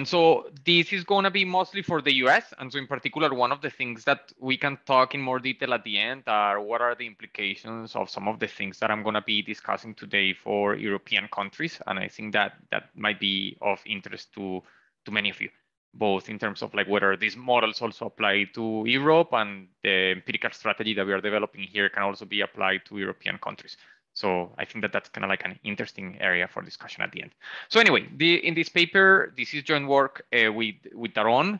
And so this is going to be mostly for the US. And so in particular, one of the things that we can talk in more detail at the end are what are the implications of some of the things that I'm going to be discussing today for European countries. And I think that that might be of interest to, to many of you, both in terms of like whether these models also apply to Europe and the empirical strategy that we are developing here can also be applied to European countries. So I think that that's kind of like an interesting area for discussion at the end. So anyway, the, in this paper, this is joint work uh, with, with Daron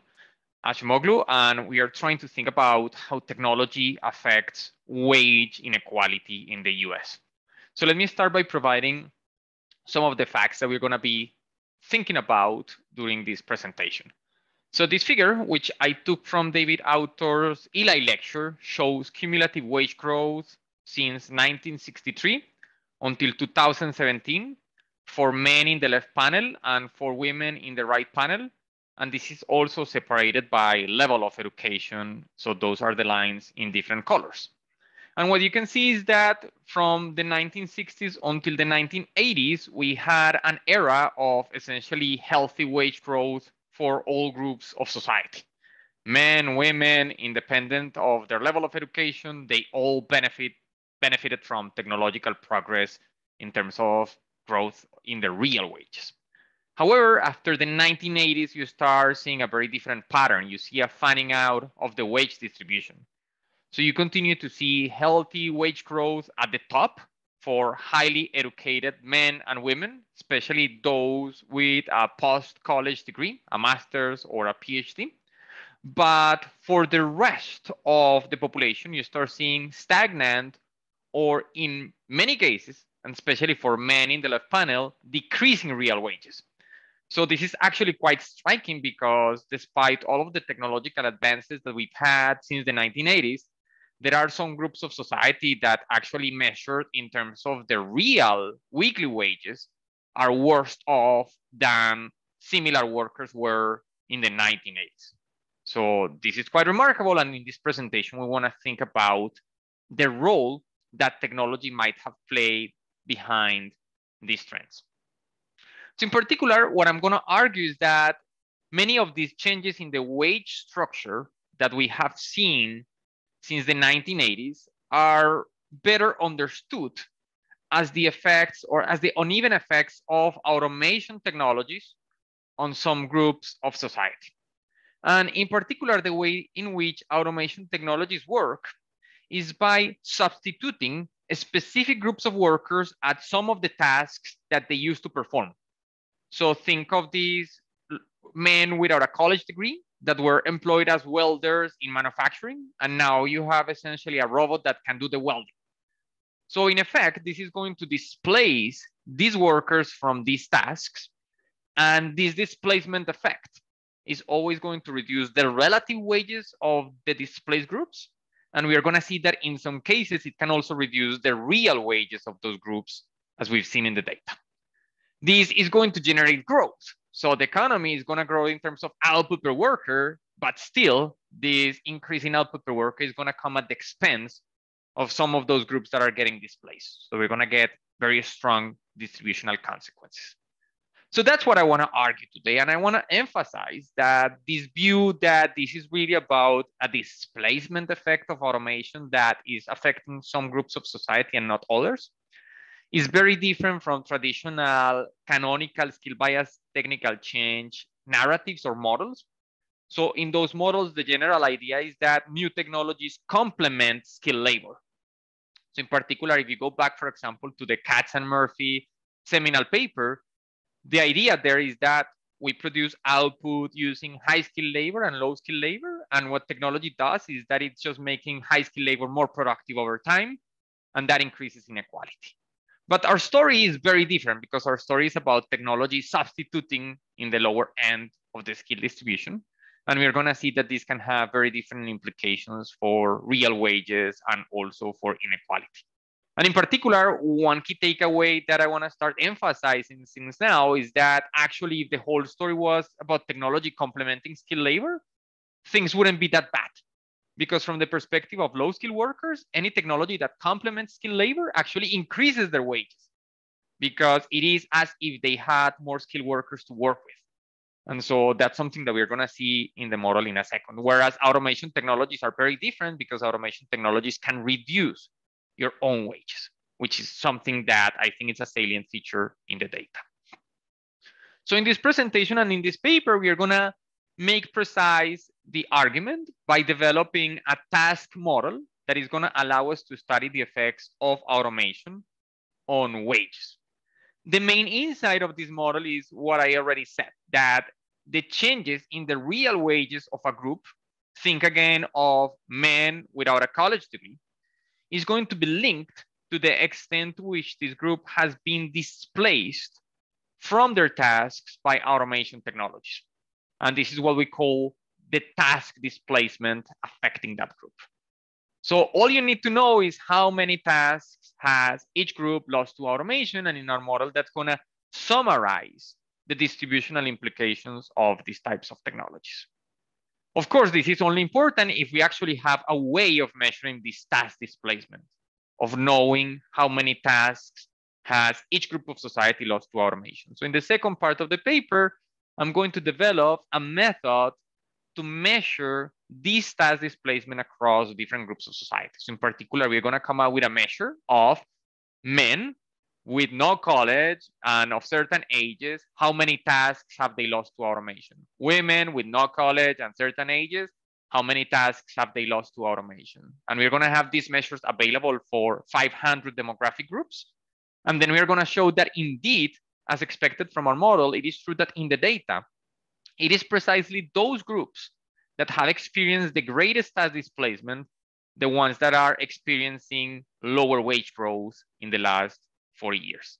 Acemoglu, and we are trying to think about how technology affects wage inequality in the US. So let me start by providing some of the facts that we're gonna be thinking about during this presentation. So this figure, which I took from David Autor's Ely lecture, shows cumulative wage growth since 1963 until 2017 for men in the left panel and for women in the right panel. And this is also separated by level of education. So those are the lines in different colors. And what you can see is that from the 1960s until the 1980s, we had an era of essentially healthy wage growth for all groups of society. Men, women, independent of their level of education, they all benefit benefited from technological progress in terms of growth in the real wages. However, after the 1980s, you start seeing a very different pattern. You see a fanning out of the wage distribution. So you continue to see healthy wage growth at the top for highly educated men and women, especially those with a post-college degree, a master's or a PhD. But for the rest of the population, you start seeing stagnant or in many cases, and especially for men in the left panel, decreasing real wages. So this is actually quite striking because despite all of the technological advances that we've had since the 1980s, there are some groups of society that actually measured in terms of the real weekly wages are worse off than similar workers were in the 1980s. So this is quite remarkable. And in this presentation, we wanna think about the role that technology might have played behind these trends. So in particular, what I'm gonna argue is that many of these changes in the wage structure that we have seen since the 1980s are better understood as the effects or as the uneven effects of automation technologies on some groups of society. And in particular, the way in which automation technologies work is by substituting specific groups of workers at some of the tasks that they used to perform. So think of these men without a college degree that were employed as welders in manufacturing. And now you have essentially a robot that can do the welding. So in effect, this is going to displace these workers from these tasks. And this displacement effect is always going to reduce the relative wages of the displaced groups and we are going to see that in some cases, it can also reduce the real wages of those groups, as we've seen in the data. This is going to generate growth. So the economy is going to grow in terms of output per worker, but still, this increase in output per worker is going to come at the expense of some of those groups that are getting displaced. So we're going to get very strong distributional consequences. So that's what I want to argue today. And I want to emphasize that this view that this is really about a displacement effect of automation that is affecting some groups of society and not others is very different from traditional canonical skill bias technical change narratives or models. So in those models, the general idea is that new technologies complement skilled labor. So in particular, if you go back, for example, to the Katz and Murphy seminal paper, the idea there is that we produce output using high skilled labor and low skilled labor. And what technology does is that it's just making high skilled labor more productive over time. And that increases inequality. But our story is very different because our story is about technology substituting in the lower end of the skill distribution. And we're going to see that this can have very different implications for real wages and also for inequality. And in particular, one key takeaway that I want to start emphasizing since now is that actually, if the whole story was about technology complementing skilled labor, things wouldn't be that bad. Because from the perspective of low skilled workers, any technology that complements skilled labor actually increases their wages because it is as if they had more skilled workers to work with. And so that's something that we're going to see in the model in a second. Whereas automation technologies are very different because automation technologies can reduce your own wages, which is something that I think is a salient feature in the data. So in this presentation and in this paper, we are going to make precise the argument by developing a task model that is going to allow us to study the effects of automation on wages. The main insight of this model is what I already said, that the changes in the real wages of a group, think again of men without a college degree, is going to be linked to the extent to which this group has been displaced from their tasks by automation technologies. And this is what we call the task displacement affecting that group. So all you need to know is how many tasks has each group lost to automation. And in our model, that's gonna summarize the distributional implications of these types of technologies. Of course, this is only important if we actually have a way of measuring this task displacement, of knowing how many tasks has each group of society lost to automation. So in the second part of the paper, I'm going to develop a method to measure this task displacement across different groups of society. So in particular, we're gonna come out with a measure of men with no college and of certain ages, how many tasks have they lost to automation? Women with no college and certain ages, how many tasks have they lost to automation? And we're gonna have these measures available for 500 demographic groups. And then we're gonna show that indeed, as expected from our model, it is true that in the data, it is precisely those groups that have experienced the greatest task displacement, the ones that are experiencing lower wage growth in the last 40 years.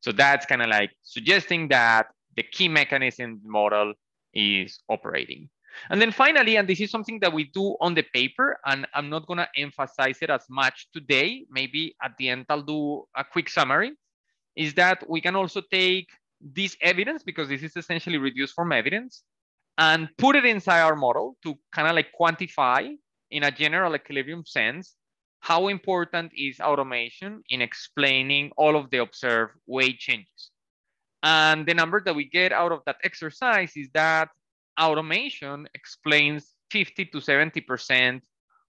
So that's kind of like suggesting that the key mechanism model is operating. And then finally, and this is something that we do on the paper, and I'm not gonna emphasize it as much today, maybe at the end I'll do a quick summary, is that we can also take this evidence, because this is essentially reduced from evidence, and put it inside our model to kind of like quantify in a general equilibrium sense how important is automation in explaining all of the observed wage changes. And the number that we get out of that exercise is that automation explains 50 to 70%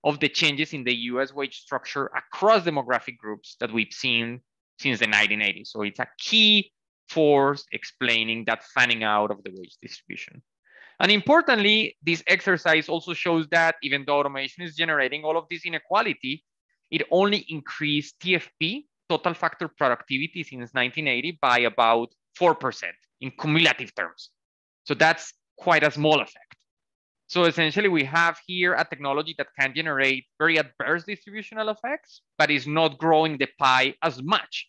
of the changes in the US wage structure across demographic groups that we've seen since the 1980s. So it's a key force explaining that fanning out of the wage distribution. And importantly, this exercise also shows that even though automation is generating all of this inequality, it only increased TFP, total factor productivity since 1980 by about 4% in cumulative terms. So that's quite a small effect. So essentially we have here a technology that can generate very adverse distributional effects, but is not growing the pie as much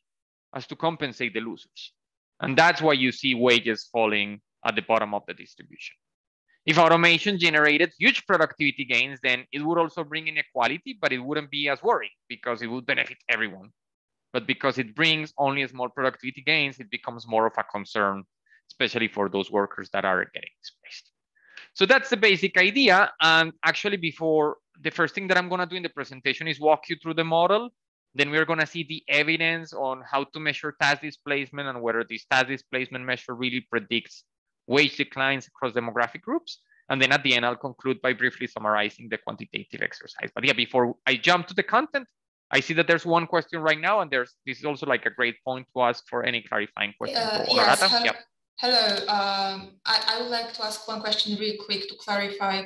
as to compensate the losers. And that's why you see wages falling at the bottom of the distribution. If automation generated huge productivity gains, then it would also bring inequality, but it wouldn't be as worrying because it would benefit everyone. But because it brings only small productivity gains, it becomes more of a concern, especially for those workers that are getting displaced. So that's the basic idea. And actually, before the first thing that I'm going to do in the presentation is walk you through the model. Then we're going to see the evidence on how to measure task displacement and whether this task displacement measure really predicts wage declines across demographic groups. And then at the end, I'll conclude by briefly summarizing the quantitative exercise. But yeah, before I jump to the content, I see that there's one question right now, and there's this is also like a great point to ask for any clarifying question. Uh, yes, hello, yeah. hello. Um, I, I would like to ask one question real quick to clarify.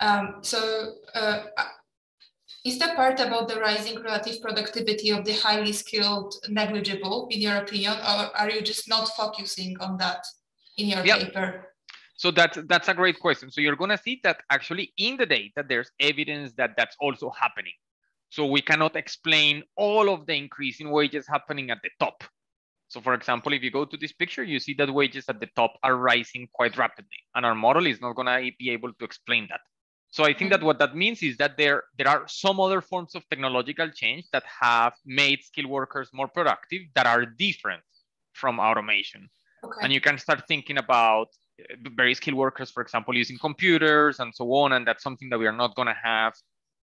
Um, so uh, is the part about the rising relative productivity of the highly skilled negligible in your opinion, or are you just not focusing on that in your yep. paper? So that's that's a great question. So you're gonna see that actually in the data there's evidence that that's also happening. So we cannot explain all of the increase in wages happening at the top. So for example, if you go to this picture, you see that wages at the top are rising quite rapidly, and our model is not gonna be able to explain that. So I think that mm-hmm. what that means is that there, there are some other forms of technological change that have made skilled workers more productive that are different from automation. Okay. And you can start thinking about uh, very skilled workers, for example, using computers and so on. And that's something that we are not going to have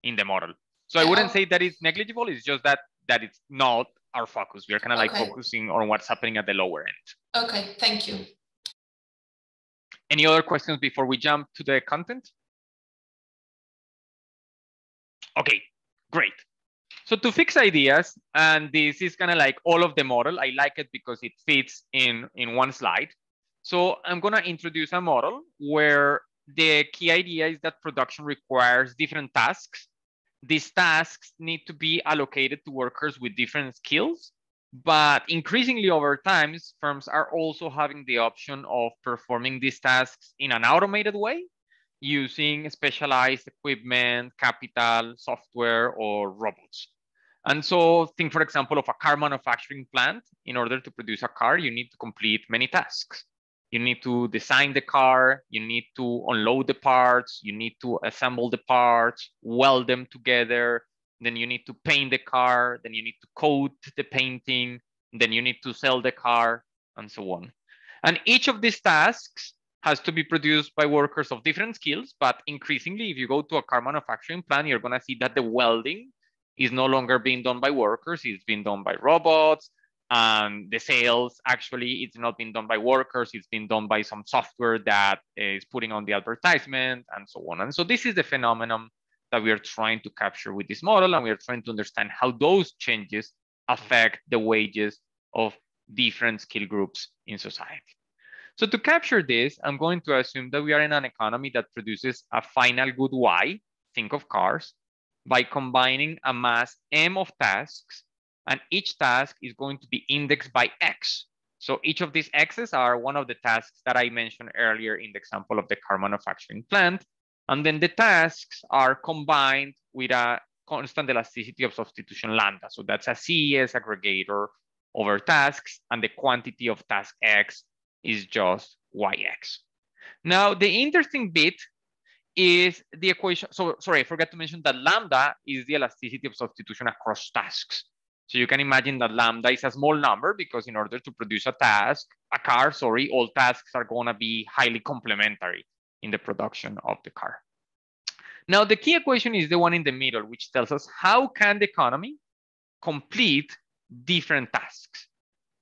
in the model. So I wouldn't say that it's negligible. It's just that that it's not our focus. We are kind of okay. like focusing on what's happening at the lower end. Okay, thank you. Any other questions before we jump to the content? Okay, great. So to fix ideas, and this is kind of like all of the model. I like it because it fits in, in one slide. So I'm gonna introduce a model where the key idea is that production requires different tasks. These tasks need to be allocated to workers with different skills, but increasingly over time, firms are also having the option of performing these tasks in an automated way using specialized equipment, capital, software, or robots. And so think, for example, of a car manufacturing plant. In order to produce a car, you need to complete many tasks. You need to design the car, you need to unload the parts, you need to assemble the parts, weld them together, then you need to paint the car, then you need to coat the painting, then you need to sell the car, and so on. And each of these tasks has to be produced by workers of different skills, but increasingly, if you go to a car manufacturing plant, you're gonna see that the welding is no longer being done by workers, it's being done by robots. And the sales actually, it's not being done by workers, it's being done by some software that is putting on the advertisement and so on. And so this is the phenomenon that we are trying to capture with this model. And we are trying to understand how those changes affect the wages of different skill groups in society. So to capture this, I'm going to assume that we are in an economy that produces a final good Y, think of cars, by combining a mass M of tasks, and each task is going to be indexed by X. So each of these X's are one of the tasks that I mentioned earlier in the example of the car manufacturing plant. And then the tasks are combined with a constant elasticity of substitution lambda. So that's a CES aggregator over tasks, and the quantity of task X is just YX. Now, the interesting bit is the equation. So sorry, I forgot to mention that lambda is the elasticity of substitution across tasks. So you can imagine that lambda is a small number because in order to produce a task, a car, sorry, all tasks are gonna be highly complementary in the production of the car. Now the key equation is the one in the middle, which tells us how can the economy complete different tasks.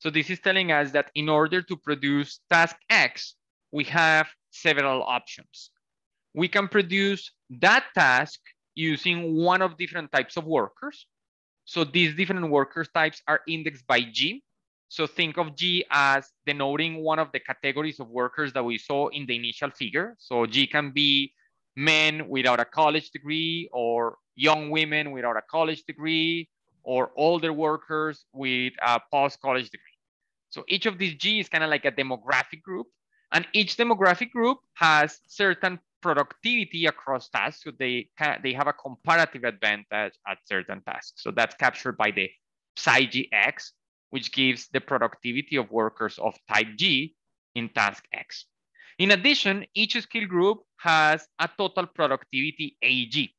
So this is telling us that in order to produce task X, we have several options we can produce that task using one of different types of workers. So these different workers types are indexed by G. So think of G as denoting one of the categories of workers that we saw in the initial figure. So G can be men without a college degree or young women without a college degree or older workers with a post-college degree. So each of these G is kind of like a demographic group and each demographic group has certain productivity across tasks. So they, they have a comparative advantage at certain tasks. So that's captured by the psi GX, which gives the productivity of workers of type G in task X. In addition, each skill group has a total productivity AG.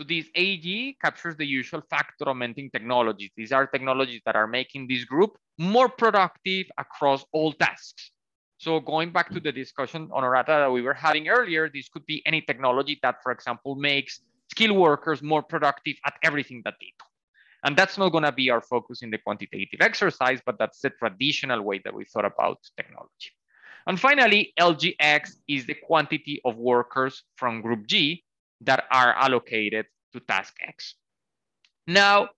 So this AG captures the usual factor augmenting technologies. These are technologies that are making this group more productive across all tasks. So going back to the discussion on Orata that we were having earlier, this could be any technology that, for example, makes skilled workers more productive at everything that they do. And that's not going to be our focus in the quantitative exercise, but that's the traditional way that we thought about technology. And finally, LGX is the quantity of workers from group G that are allocated to task X. Now,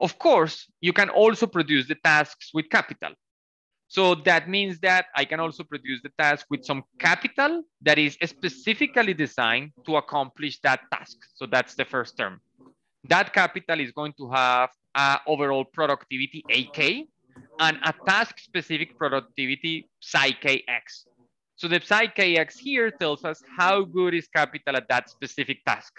of course, you can also produce the tasks with capital. So that means that I can also produce the task with some capital that is specifically designed to accomplish that task. So that's the first term. That capital is going to have a overall productivity AK and a task specific productivity psi kx. So the psi kx here tells us how good is capital at that specific task.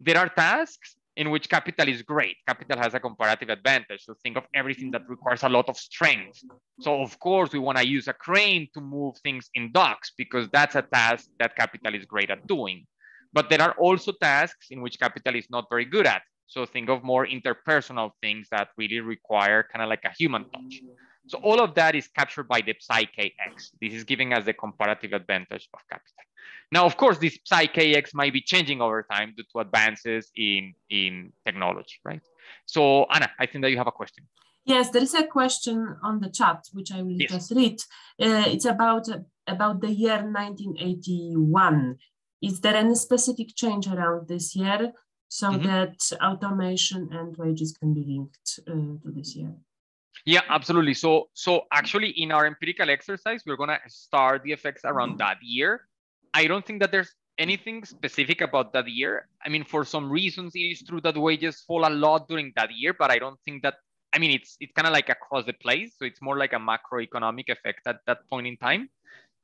There are tasks in which capital is great. Capital has a comparative advantage. So think of everything that requires a lot of strength. So of course we want to use a crane to move things in docks because that's a task that capital is great at doing. But there are also tasks in which capital is not very good at. So think of more interpersonal things that really require kind of like a human touch. So all of that is captured by the psi kx. This is giving us the comparative advantage of capital. Now, of course, this psi kx might be changing over time due to advances in, in technology, right? So Anna, I think that you have a question. Yes, there is a question on the chat, which I will yes. just read. Uh, it's about about the year 1981. Is there any specific change around this year so mm -hmm. that automation and wages can be linked uh, to this year? Yeah, absolutely. So, so actually, in our empirical exercise, we're going to start the effects around that year. I don't think that there's anything specific about that year. I mean, for some reasons, it is true that wages fall a lot during that year, but I don't think that I mean, it's it's kind of like across the place, so it's more like a macroeconomic effect at that point in time.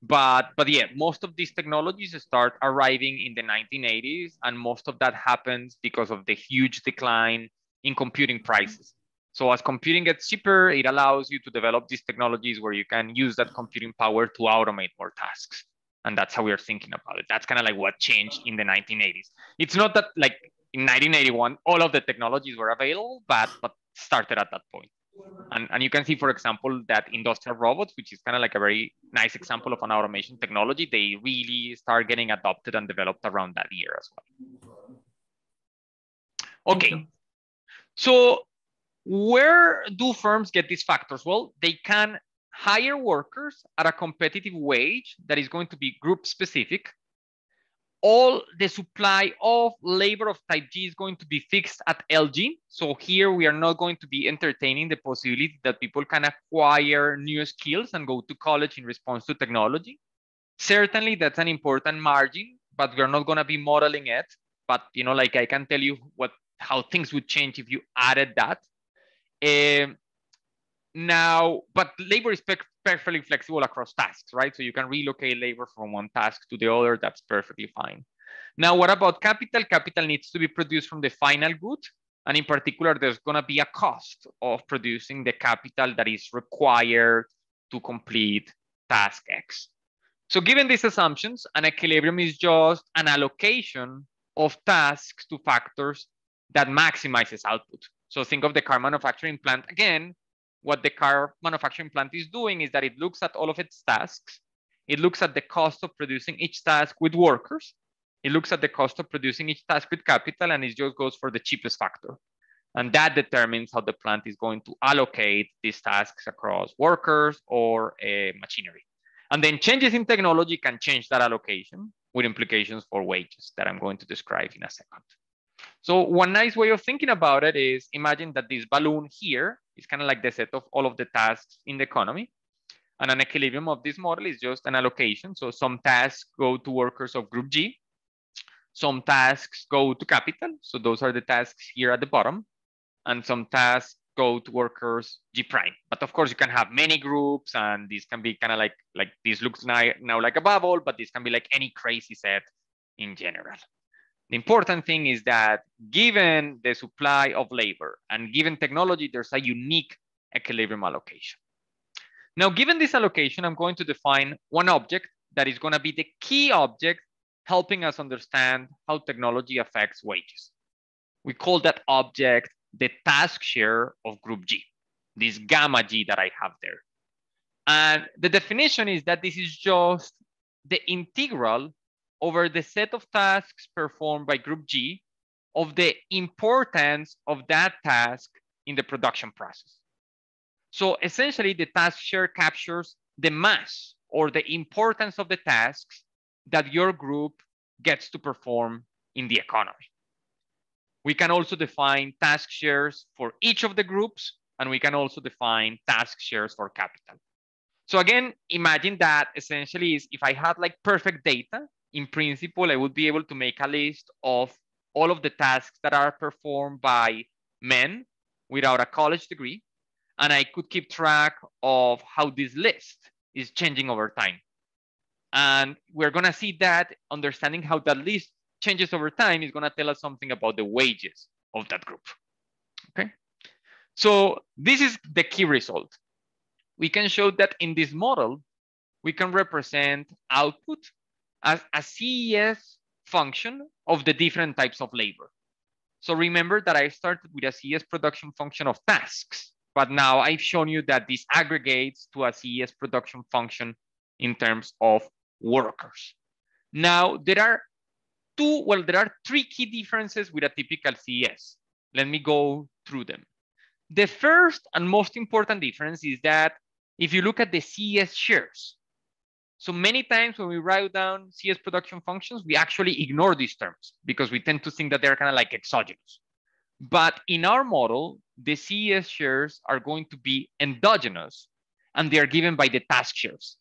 But but yeah, most of these technologies start arriving in the 1980s, and most of that happens because of the huge decline in computing prices. So as computing gets cheaper, it allows you to develop these technologies where you can use that computing power to automate more tasks. And that's how we are thinking about it. That's kind of like what changed in the 1980s. It's not that like in 1981 all of the technologies were available, but but started at that point. And, and you can see, for example, that industrial robots, which is kind of like a very nice example of an automation technology, they really start getting adopted and developed around that year as well. Okay, so where do firms get these factors? Well, they can hire workers at a competitive wage that is going to be group specific all the supply of labor of type G is going to be fixed at LG. So here we are not going to be entertaining the possibility that people can acquire new skills and go to college in response to technology. Certainly that's an important margin, but we're not going to be modeling it. But you know, like I can tell you what how things would change if you added that. Um, now, but labor is perfectly flexible across tasks, right? So you can relocate labor from one task to the other. That's perfectly fine. Now, what about capital? Capital needs to be produced from the final good. And in particular, there's going to be a cost of producing the capital that is required to complete task X. So given these assumptions, an equilibrium is just an allocation of tasks to factors that maximizes output. So think of the car manufacturing plant again what the car manufacturing plant is doing is that it looks at all of its tasks. It looks at the cost of producing each task with workers. It looks at the cost of producing each task with capital, and it just goes for the cheapest factor. And that determines how the plant is going to allocate these tasks across workers or uh, machinery. And then changes in technology can change that allocation with implications for wages that I'm going to describe in a second. So one nice way of thinking about it is imagine that this balloon here is kind of like the set of all of the tasks in the economy. And an equilibrium of this model is just an allocation. So some tasks go to workers of group G. Some tasks go to capital. So those are the tasks here at the bottom. And some tasks go to workers G prime. But of course you can have many groups and this can be kind of like, like this looks now, now like a bubble, but this can be like any crazy set in general. The important thing is that given the supply of labor and given technology, there's a unique equilibrium allocation. Now, given this allocation, I'm going to define one object that is going to be the key object helping us understand how technology affects wages. We call that object the task share of group G, this gamma G that I have there. And the definition is that this is just the integral over the set of tasks performed by group G of the importance of that task in the production process. So essentially the task share captures the mass or the importance of the tasks that your group gets to perform in the economy. We can also define task shares for each of the groups, and we can also define task shares for capital. So again, imagine that essentially is if I had like perfect data, in principle, I would be able to make a list of all of the tasks that are performed by men without a college degree. And I could keep track of how this list is changing over time. And we're gonna see that understanding how that list changes over time is gonna tell us something about the wages of that group, okay? So this is the key result. We can show that in this model, we can represent output as a CES function of the different types of labor. So remember that I started with a CES production function of tasks, but now I've shown you that this aggregates to a CES production function in terms of workers. Now, there are two, well, there are three key differences with a typical CES. Let me go through them. The first and most important difference is that if you look at the CES shares, So many times when we write down CES production functions, we actually ignore these terms because we tend to think that they're kind of like exogenous. But in our model, the CES shares are going to be endogenous and they are given by the task shares.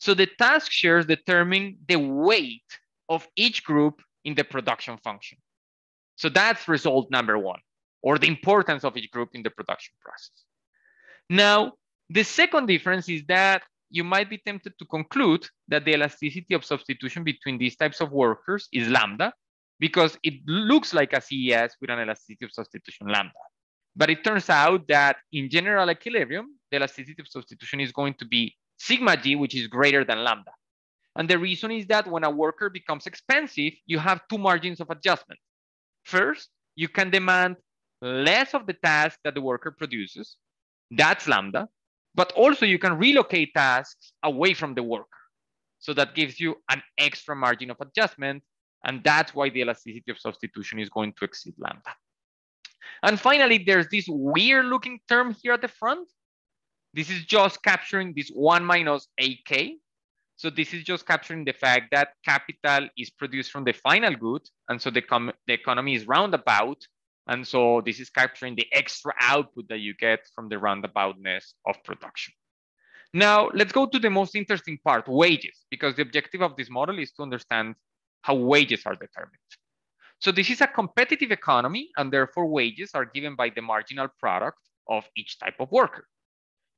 So the task shares determine the weight of each group in the production function. So that's result number one, or the importance of each group in the production process. Now, the second difference is that you might be tempted to conclude that the elasticity of substitution between these types of workers is lambda, because it looks like a CES with an elasticity of substitution lambda. But it turns out that in general equilibrium, the elasticity of substitution is going to be sigma g, which is greater than lambda. And the reason is that when a worker becomes expensive, you have two margins of adjustment. First, you can demand less of the task that the worker produces. That's lambda. But also you can relocate tasks away from the worker. So that gives you an extra margin of adjustment. And that's why the elasticity of substitution is going to exceed lambda. And finally, there's this weird looking term here at the front. This is just capturing this one minus AK. So this is just capturing the fact that capital is produced from the final good. And so the, the economy is roundabout. And so this is capturing the extra output that you get from the roundaboutness of production. Now, let's go to the most interesting part, wages, because the objective of this model is to understand how wages are determined. So this is a competitive economy, and therefore wages are given by the marginal product of each type of worker.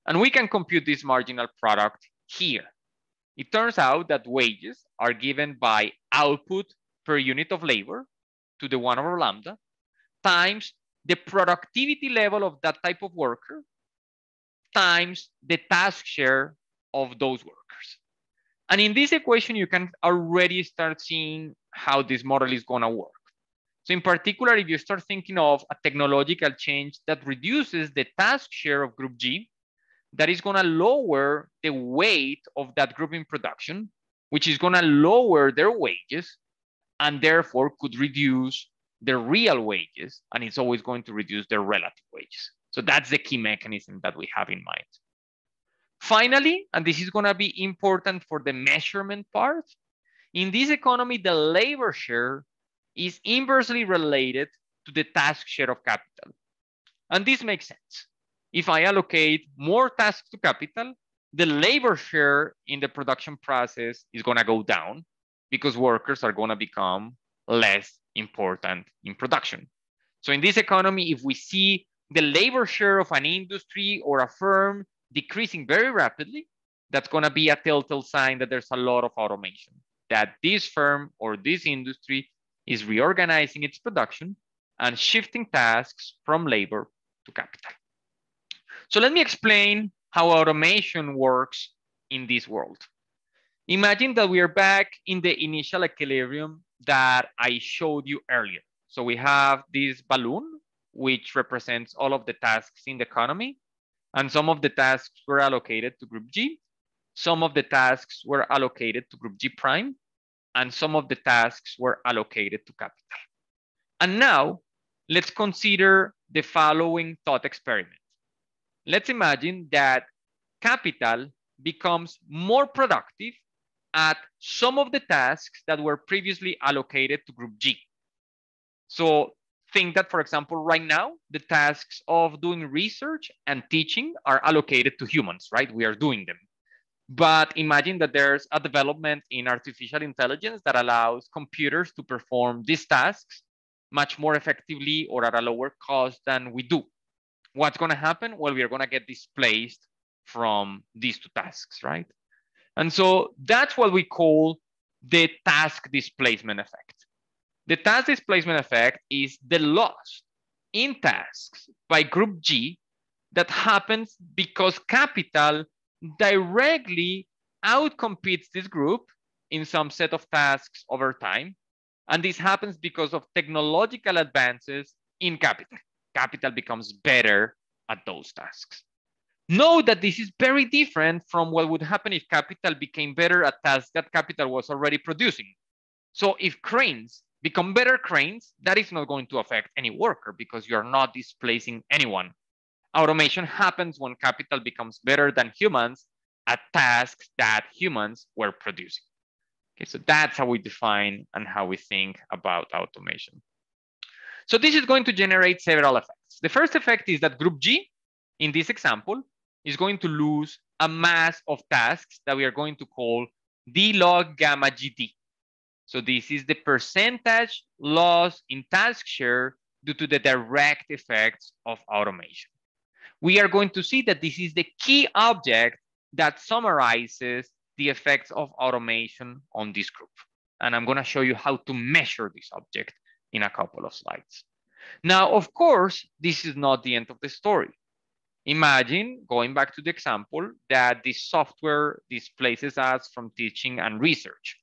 And we can compute this marginal product here. It turns out that wages are given by output per unit of labor to the one over lambda times the productivity level of that type of worker times the task share of those workers. And in this equation, you can already start seeing how this model is gonna work. So in particular, if you start thinking of a technological change that reduces the task share of group G, that is gonna lower the weight of that group in production, which is gonna lower their wages and therefore could reduce their real wages and it's always going to reduce their relative wages. So that's the key mechanism that we have in mind. Finally, and this is gonna be important for the measurement part, in this economy, the labor share is inversely related to the task share of capital. And this makes sense. If I allocate more tasks to capital, the labor share in the production process is gonna go down because workers are gonna become less important in production. So in this economy, if we see the labor share of an industry or a firm decreasing very rapidly, that's gonna be a telltale sign that there's a lot of automation, that this firm or this industry is reorganizing its production and shifting tasks from labor to capital. So let me explain how automation works in this world. Imagine that we are back in the initial equilibrium that I showed you earlier. So we have this balloon, which represents all of the tasks in the economy. And some of the tasks were allocated to group G. Some of the tasks were allocated to group G prime. And some of the tasks were allocated to capital. And now let's consider the following thought experiment let's imagine that capital becomes more productive at some of the tasks that were previously allocated to group G. So think that, for example, right now, the tasks of doing research and teaching are allocated to humans, right? We are doing them. But imagine that there's a development in artificial intelligence that allows computers to perform these tasks much more effectively or at a lower cost than we do what's going to happen? Well, we are going to get displaced from these two tasks, right? And so that's what we call the task displacement effect. The task displacement effect is the loss in tasks by group G that happens because capital directly outcompetes this group in some set of tasks over time. And this happens because of technological advances in capital capital becomes better at those tasks. Note that this is very different from what would happen if capital became better at tasks that capital was already producing. So if cranes become better cranes, that is not going to affect any worker because you're not displacing anyone. Automation happens when capital becomes better than humans at tasks that humans were producing. Okay, so that's how we define and how we think about automation. So this is going to generate several effects. The first effect is that group G, in this example, is going to lose a mass of tasks that we are going to call d log gamma GT. So this is the percentage loss in task share due to the direct effects of automation. We are going to see that this is the key object that summarizes the effects of automation on this group. And I'm gonna show you how to measure this object in a couple of slides. Now, of course, this is not the end of the story. Imagine, going back to the example, that this software displaces us from teaching and research.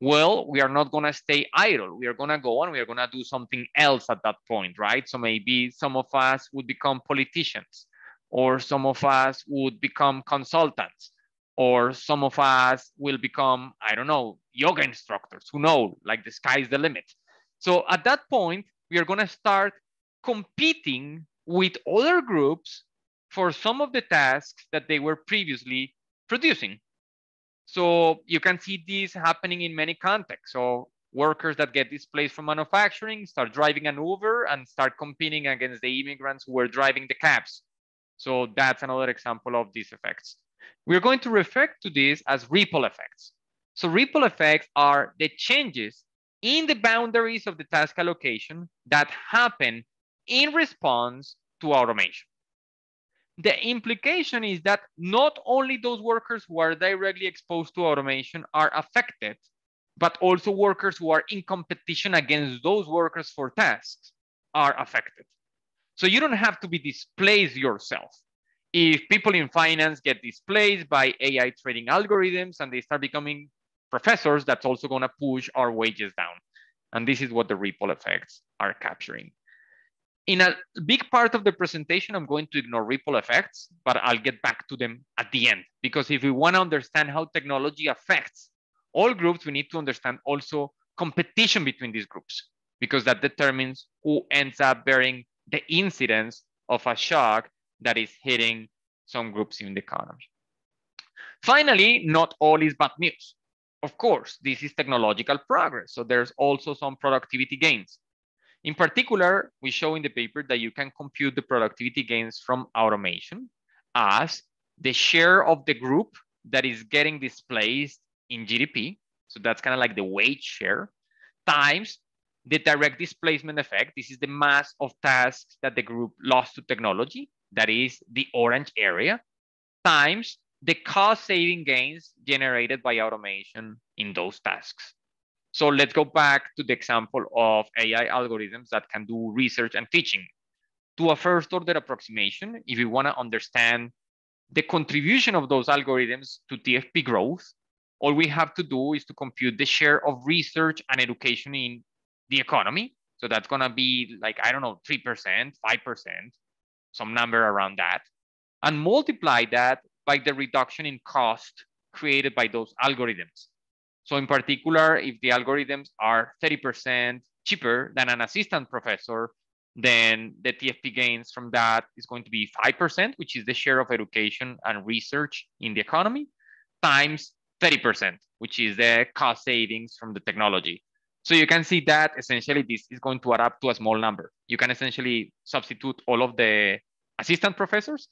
Well, we are not gonna stay idle. We are gonna go and we are gonna do something else at that point, right? So maybe some of us would become politicians or some of us would become consultants or some of us will become, I don't know, yoga instructors, who know, like the sky's the limit. So at that point, we are gonna start competing with other groups for some of the tasks that they were previously producing. So you can see this happening in many contexts. So workers that get displaced from manufacturing start driving an Uber and start competing against the immigrants who were driving the cabs. So that's another example of these effects. We're going to refer to this as ripple effects. So ripple effects are the changes in the boundaries of the task allocation that happen in response to automation. The implication is that not only those workers who are directly exposed to automation are affected, but also workers who are in competition against those workers for tasks are affected. So you don't have to be displaced yourself. If people in finance get displaced by AI trading algorithms and they start becoming professors, that's also going to push our wages down. And this is what the ripple effects are capturing. In a big part of the presentation, I'm going to ignore ripple effects, but I'll get back to them at the end. Because if we want to understand how technology affects all groups, we need to understand also competition between these groups, because that determines who ends up bearing the incidence of a shock that is hitting some groups in the economy. Finally, not all is bad news. Of course, this is technological progress. So there's also some productivity gains. In particular, we show in the paper that you can compute the productivity gains from automation as the share of the group that is getting displaced in GDP. So that's kind of like the wage share times the direct displacement effect. This is the mass of tasks that the group lost to technology. That is the orange area times the cost saving gains generated by automation in those tasks. So let's go back to the example of AI algorithms that can do research and teaching. To a first order approximation, if you want to understand the contribution of those algorithms to TFP growth, all we have to do is to compute the share of research and education in the economy. So that's going to be like, I don't know, 3%, 5%, some number around that, and multiply that by the reduction in cost created by those algorithms. So in particular, if the algorithms are 30% cheaper than an assistant professor, then the TFP gains from that is going to be 5%, which is the share of education and research in the economy, times 30%, which is the cost savings from the technology. So you can see that essentially this is going to add up to a small number. You can essentially substitute all of the assistant professors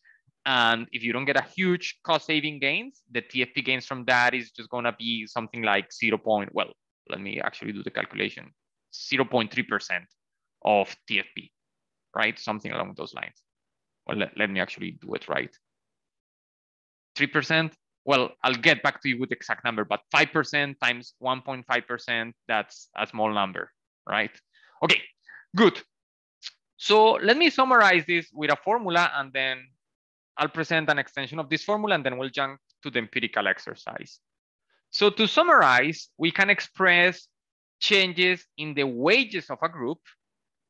and if you don't get a huge cost saving gains, the TFP gains from that is just going to be something like 0. Point, well, let me actually do the calculation 0.3% of TFP, right? Something along those lines. Well, let, let me actually do it right. 3%. Well, I'll get back to you with the exact number, but 5% times 1.5%, that's a small number, right? Okay, good. So let me summarize this with a formula and then I'll present an extension of this formula and then we'll jump to the empirical exercise. So to summarize, we can express changes in the wages of a group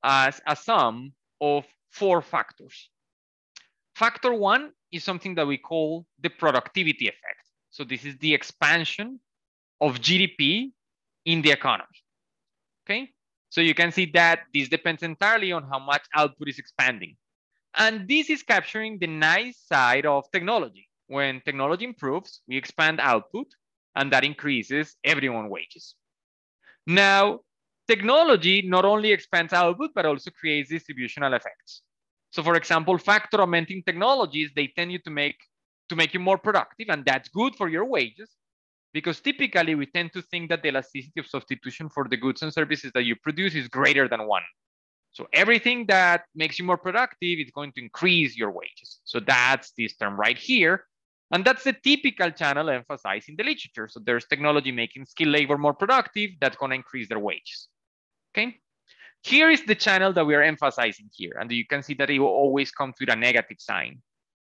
as a sum of four factors. Factor one is something that we call the productivity effect. So this is the expansion of GDP in the economy, okay? So you can see that this depends entirely on how much output is expanding. And this is capturing the nice side of technology. when technology improves, we expand output and that increases everyone wages. Now, technology not only expands output, but also creates distributional effects. So for example, factor augmenting technologies, they tend you to make, to make you more productive and that's good for your wages because typically we tend to think that the elasticity of substitution for the goods and services that you produce is greater than one. So everything that makes you more productive is going to increase your wages. So that's this term right here. And that's the typical channel emphasized in the literature. So there's technology making skilled labor more productive, that's gonna increase their wages, okay? Here is the channel that we are emphasizing here. And you can see that it will always come with a negative sign.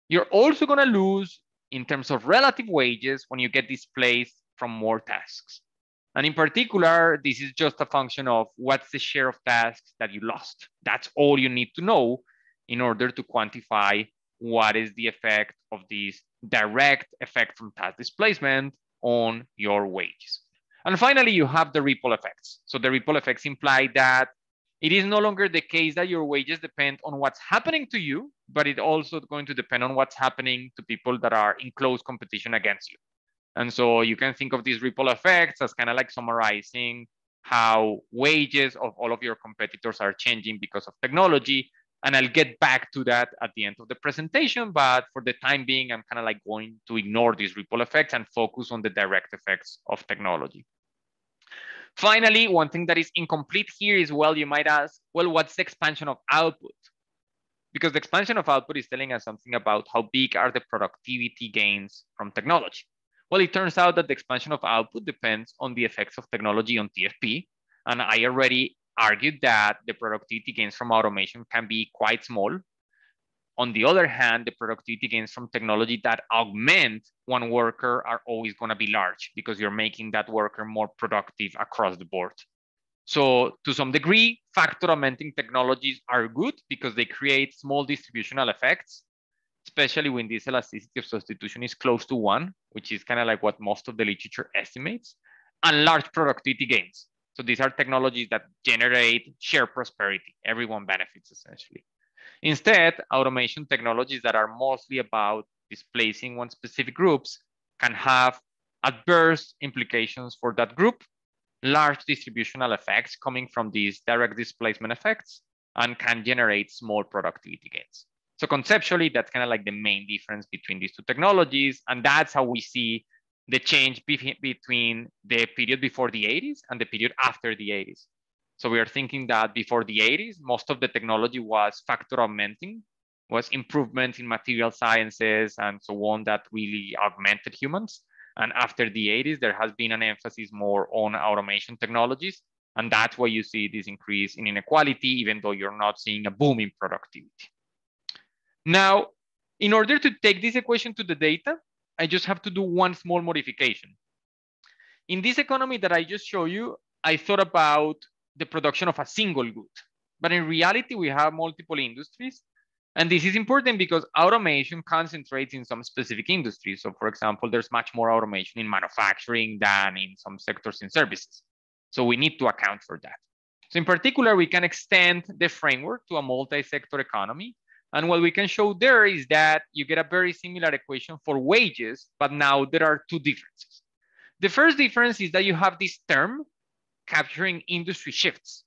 You're also gonna lose in terms of relative wages when you get displaced from more tasks. And in particular, this is just a function of what's the share of tasks that you lost. That's all you need to know in order to quantify what is the effect of this direct effect from task displacement on your wages. And finally, you have the ripple effects. So the ripple effects imply that it is no longer the case that your wages depend on what's happening to you, but it also going to depend on what's happening to people that are in close competition against you. And so you can think of these ripple effects as kind of like summarizing how wages of all of your competitors are changing because of technology. And I'll get back to that at the end of the presentation, but for the time being, I'm kind of like going to ignore these ripple effects and focus on the direct effects of technology. Finally, one thing that is incomplete here is, well, you might ask, well, what's the expansion of output? Because the expansion of output is telling us something about how big are the productivity gains from technology. Well, it turns out that the expansion of output depends on the effects of technology on TFP. And I already argued that the productivity gains from automation can be quite small on the other hand, the productivity gains from technology that augment one worker are always going to be large because you're making that worker more productive across the board. So to some degree, factor augmenting technologies are good because they create small distributional effects, especially when this elasticity of substitution is close to one, which is kind of like what most of the literature estimates, and large productivity gains. So these are technologies that generate shared prosperity. Everyone benefits essentially. Instead, automation technologies that are mostly about displacing one specific groups can have adverse implications for that group, large distributional effects coming from these direct displacement effects, and can generate small productivity gains. So conceptually, that's kind of like the main difference between these two technologies. And that's how we see the change be between the period before the 80s and the period after the 80s. So we are thinking that before the 80s, most of the technology was factor augmenting, was improvement in material sciences and so on that really augmented humans. And after the 80s, there has been an emphasis more on automation technologies. And that's why you see this increase in inequality, even though you're not seeing a boom in productivity. Now, in order to take this equation to the data, I just have to do one small modification. In this economy that I just showed you, I thought about the production of a single good. But in reality, we have multiple industries. And this is important because automation concentrates in some specific industries. So for example, there's much more automation in manufacturing than in some sectors in services. So we need to account for that. So in particular, we can extend the framework to a multi-sector economy. And what we can show there is that you get a very similar equation for wages, but now there are two differences. The first difference is that you have this term capturing industry shifts.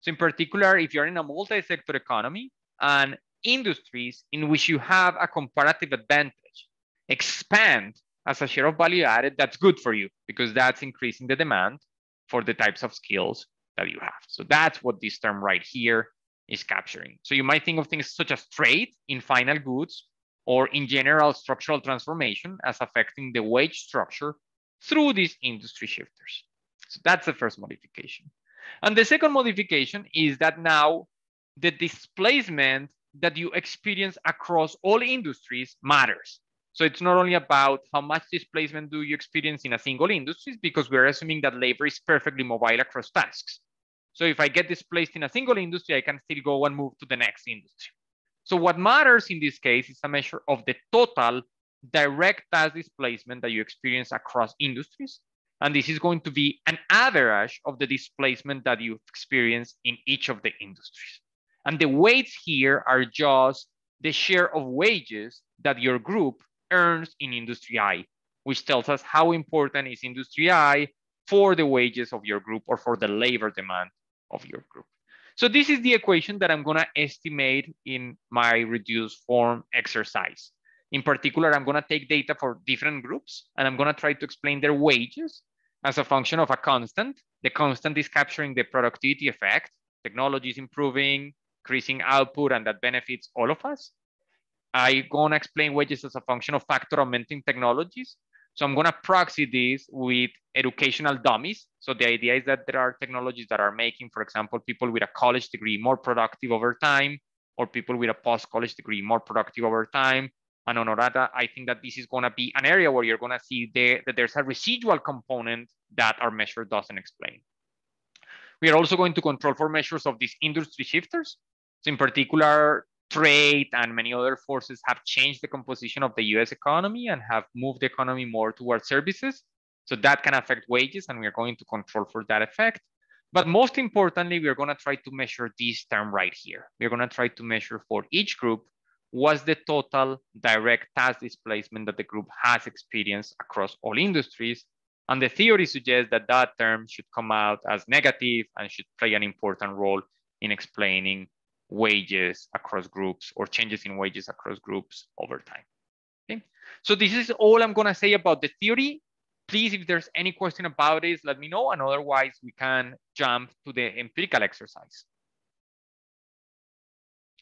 So in particular, if you're in a multi-sector economy and industries in which you have a comparative advantage expand as a share of value added, that's good for you because that's increasing the demand for the types of skills that you have. So that's what this term right here is capturing. So you might think of things such as trade in final goods or in general structural transformation as affecting the wage structure through these industry shifters. So that's the first modification. And the second modification is that now the displacement that you experience across all industries matters. So it's not only about how much displacement do you experience in a single industry, because we're assuming that labor is perfectly mobile across tasks. So if I get displaced in a single industry, I can still go and move to the next industry. So what matters in this case is a measure of the total direct task displacement that you experience across industries and this is going to be an average of the displacement that you've experienced in each of the industries. And the weights here are just the share of wages that your group earns in industry I, which tells us how important is industry I for the wages of your group or for the labor demand of your group. So this is the equation that I'm gonna estimate in my reduced form exercise. In particular, I'm gonna take data for different groups and I'm gonna try to explain their wages as a function of a constant. The constant is capturing the productivity effect. Technology is improving, increasing output, and that benefits all of us. I'm gonna explain wages as a function of factor augmenting technologies. So I'm gonna proxy this with educational dummies. So the idea is that there are technologies that are making, for example, people with a college degree more productive over time, or people with a post-college degree more productive over time. And Honorata, I think that this is gonna be an area where you're gonna see the, that there's a residual component that our measure doesn't explain. We are also going to control for measures of these industry shifters. So in particular, trade and many other forces have changed the composition of the US economy and have moved the economy more towards services. So that can affect wages and we're going to control for that effect. But most importantly, we're gonna try to measure this term right here. We're gonna try to measure for each group what's the total direct task displacement that the group has experienced across all industries. And the theory suggests that that term should come out as negative and should play an important role in explaining wages across groups or changes in wages across groups over time. Okay, so this is all I'm gonna say about the theory. Please, if there's any question about this, let me know, and otherwise we can jump to the empirical exercise.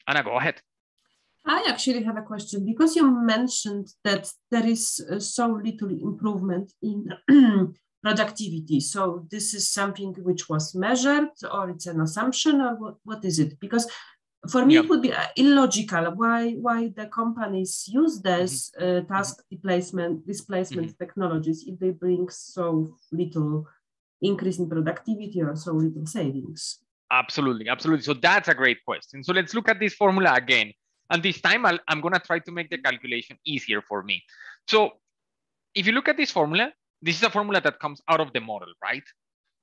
Anna, go ahead. I actually have a question because you mentioned that there is uh, so little improvement in productivity. So this is something which was measured or it's an assumption or what, what is it? Because for me, it would be uh, illogical why why the companies use this mm-hmm. uh, task displacement displacement mm-hmm. technologies if they bring so little increase in productivity or so little savings. Absolutely, absolutely. So that's a great question. So let's look at this formula again. And this time i am going to try to make the calculation easier for me. So if you look at this formula, this is a formula that comes out of the model, right?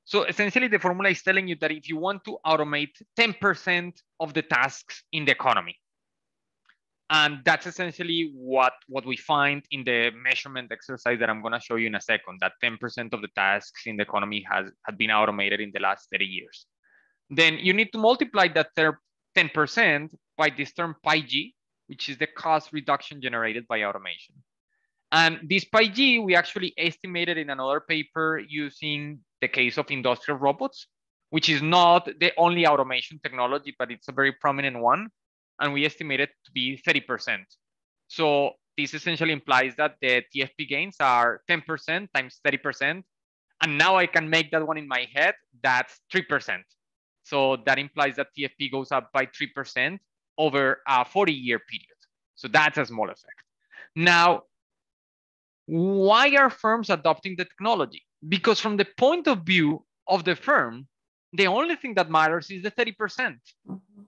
So essentially the formula is telling you that if you want to automate 10% of the tasks in the economy, and that's essentially what, what we find in the measurement exercise that I'm gonna show you in a second, that 10% of the tasks in the economy has had been automated in the last 30 years. Then you need to multiply that 10% by this term pi g, which is the cost reduction generated by automation. And this pi g, we actually estimated in another paper using the case of industrial robots, which is not the only automation technology, but it's a very prominent one. And we estimate it to be 30%. So this essentially implies that the TFP gains are 10% times 30%. And now I can make that one in my head, that's 3%. So that implies that TFP goes up by 3% over a 40 year period. So that's a small effect. Now, why are firms adopting the technology? Because from the point of view of the firm, the only thing that matters is the 30%. percent mm -hmm.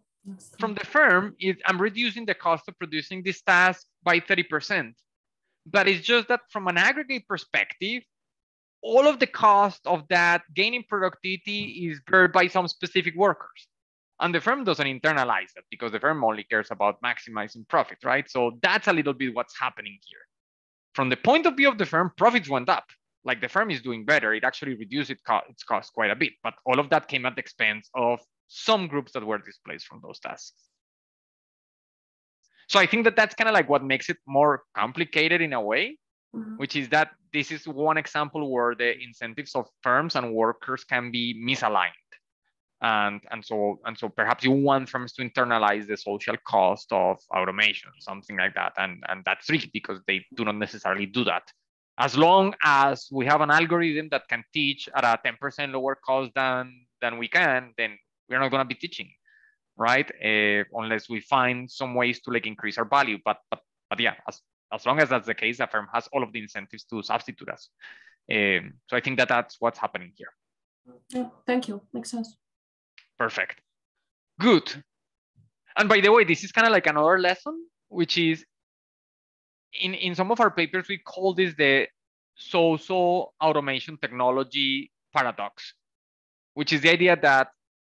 From the firm, is I'm reducing the cost of producing this task by 30%. But it's just that from an aggregate perspective, all of the cost of that gaining productivity is bear by some specific workers. And the firm doesn't internalize that because the firm only cares about maximizing profit, right? So that's a little bit what's happening here. From the point of view of the firm, profits went up like the firm is doing better, it actually reduced its, co its cost quite a bit. But all of that came at the expense of some groups that were displaced from those tasks. So I think that that's kind of like what makes it more complicated in a way, mm -hmm. which is that this is one example where the incentives of firms and workers can be misaligned. And, and so and so perhaps you want firms to internalize the social cost of automation, something like that. And, and that's tricky because they do not necessarily do that as long as we have an algorithm that can teach at a 10% lower cost than, than we can, then we're not going to be teaching, right? Uh, unless we find some ways to like increase our value. But, but, but yeah, as, as long as that's the case, the firm has all of the incentives to substitute us. Um, so I think that that's what's happening here. Yeah, thank you. Makes sense. Perfect. Good. And by the way, this is kind of like another lesson, which is in, in some of our papers, we call this the so-so automation technology paradox, which is the idea that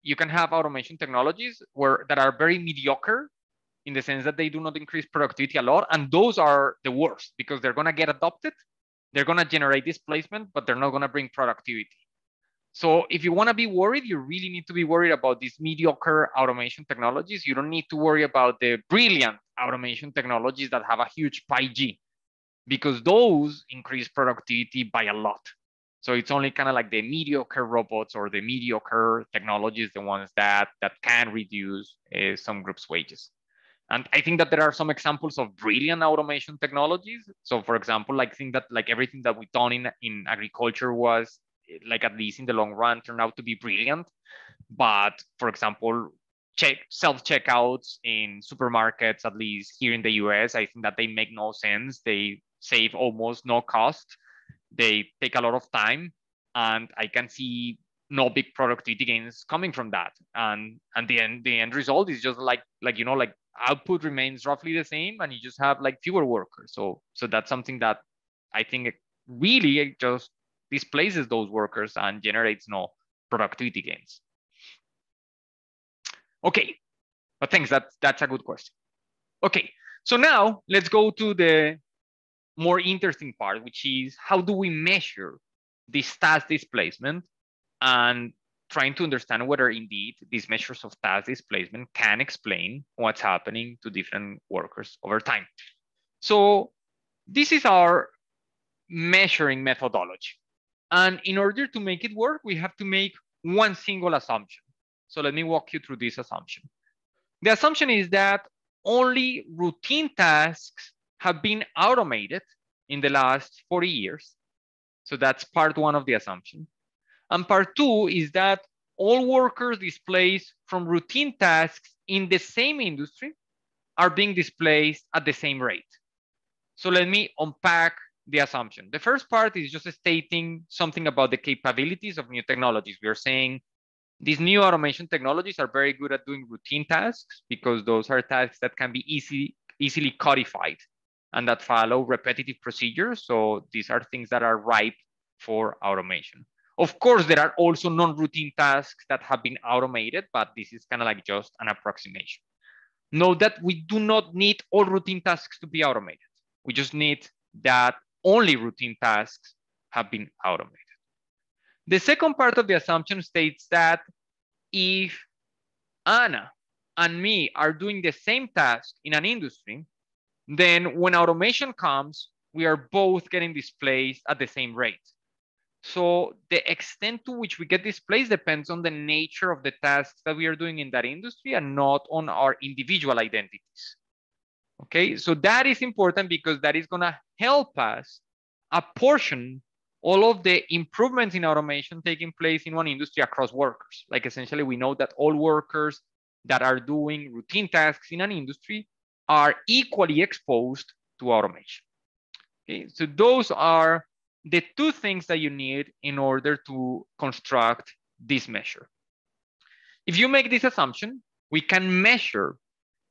you can have automation technologies where that are very mediocre in the sense that they do not increase productivity a lot. And those are the worst because they're going to get adopted. They're going to generate displacement, but they're not going to bring productivity. So if you want to be worried, you really need to be worried about these mediocre automation technologies. You don't need to worry about the brilliant automation technologies that have a huge pi G because those increase productivity by a lot. So it's only kind of like the mediocre robots or the mediocre technologies, the ones that, that can reduce uh, some groups' wages. And I think that there are some examples of brilliant automation technologies. So for example, like think that like everything that we done in, in agriculture was like at least in the long run turn out to be brilliant. But for example, check self-checkouts in supermarkets, at least here in the US, I think that they make no sense. They save almost no cost. They take a lot of time. And I can see no big productivity gains coming from that. And and the end the end result is just like like you know like output remains roughly the same and you just have like fewer workers. So, so that's something that I think really just displaces those workers and generates no productivity gains. Okay, but thanks, that, that's a good question. Okay, so now let's go to the more interesting part, which is how do we measure this task displacement and trying to understand whether indeed these measures of task displacement can explain what's happening to different workers over time. So this is our measuring methodology. And in order to make it work, we have to make one single assumption. So let me walk you through this assumption. The assumption is that only routine tasks have been automated in the last 40 years. So that's part one of the assumption. And part two is that all workers displaced from routine tasks in the same industry are being displaced at the same rate. So let me unpack the assumption. The first part is just stating something about the capabilities of new technologies. We are saying these new automation technologies are very good at doing routine tasks because those are tasks that can be easy, easily codified and that follow repetitive procedures. So these are things that are ripe for automation. Of course, there are also non-routine tasks that have been automated, but this is kind of like just an approximation. Note that we do not need all routine tasks to be automated. We just need that only routine tasks have been automated. The second part of the assumption states that if Anna and me are doing the same task in an industry, then when automation comes, we are both getting displaced at the same rate. So the extent to which we get displaced depends on the nature of the tasks that we are doing in that industry and not on our individual identities. Okay, so that is important because that is gonna help us apportion all of the improvements in automation taking place in one industry across workers. Like essentially we know that all workers that are doing routine tasks in an industry are equally exposed to automation. Okay, so those are the two things that you need in order to construct this measure. If you make this assumption, we can measure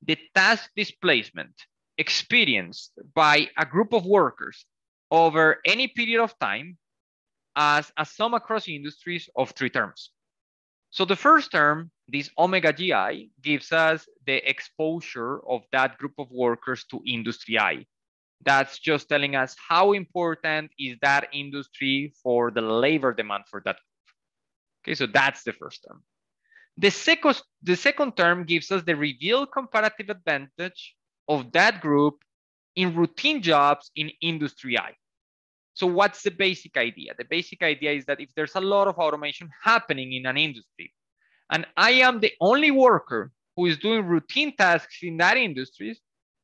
the task displacement experienced by a group of workers over any period of time as a sum across industries of three terms. So the first term, this omega GI, gives us the exposure of that group of workers to industry I. That's just telling us how important is that industry for the labor demand for that group. Okay, so that's the first term. The second, the second term gives us the revealed comparative advantage of that group in routine jobs in industry I. So what's the basic idea? The basic idea is that if there's a lot of automation happening in an industry, and I am the only worker who is doing routine tasks in that industry,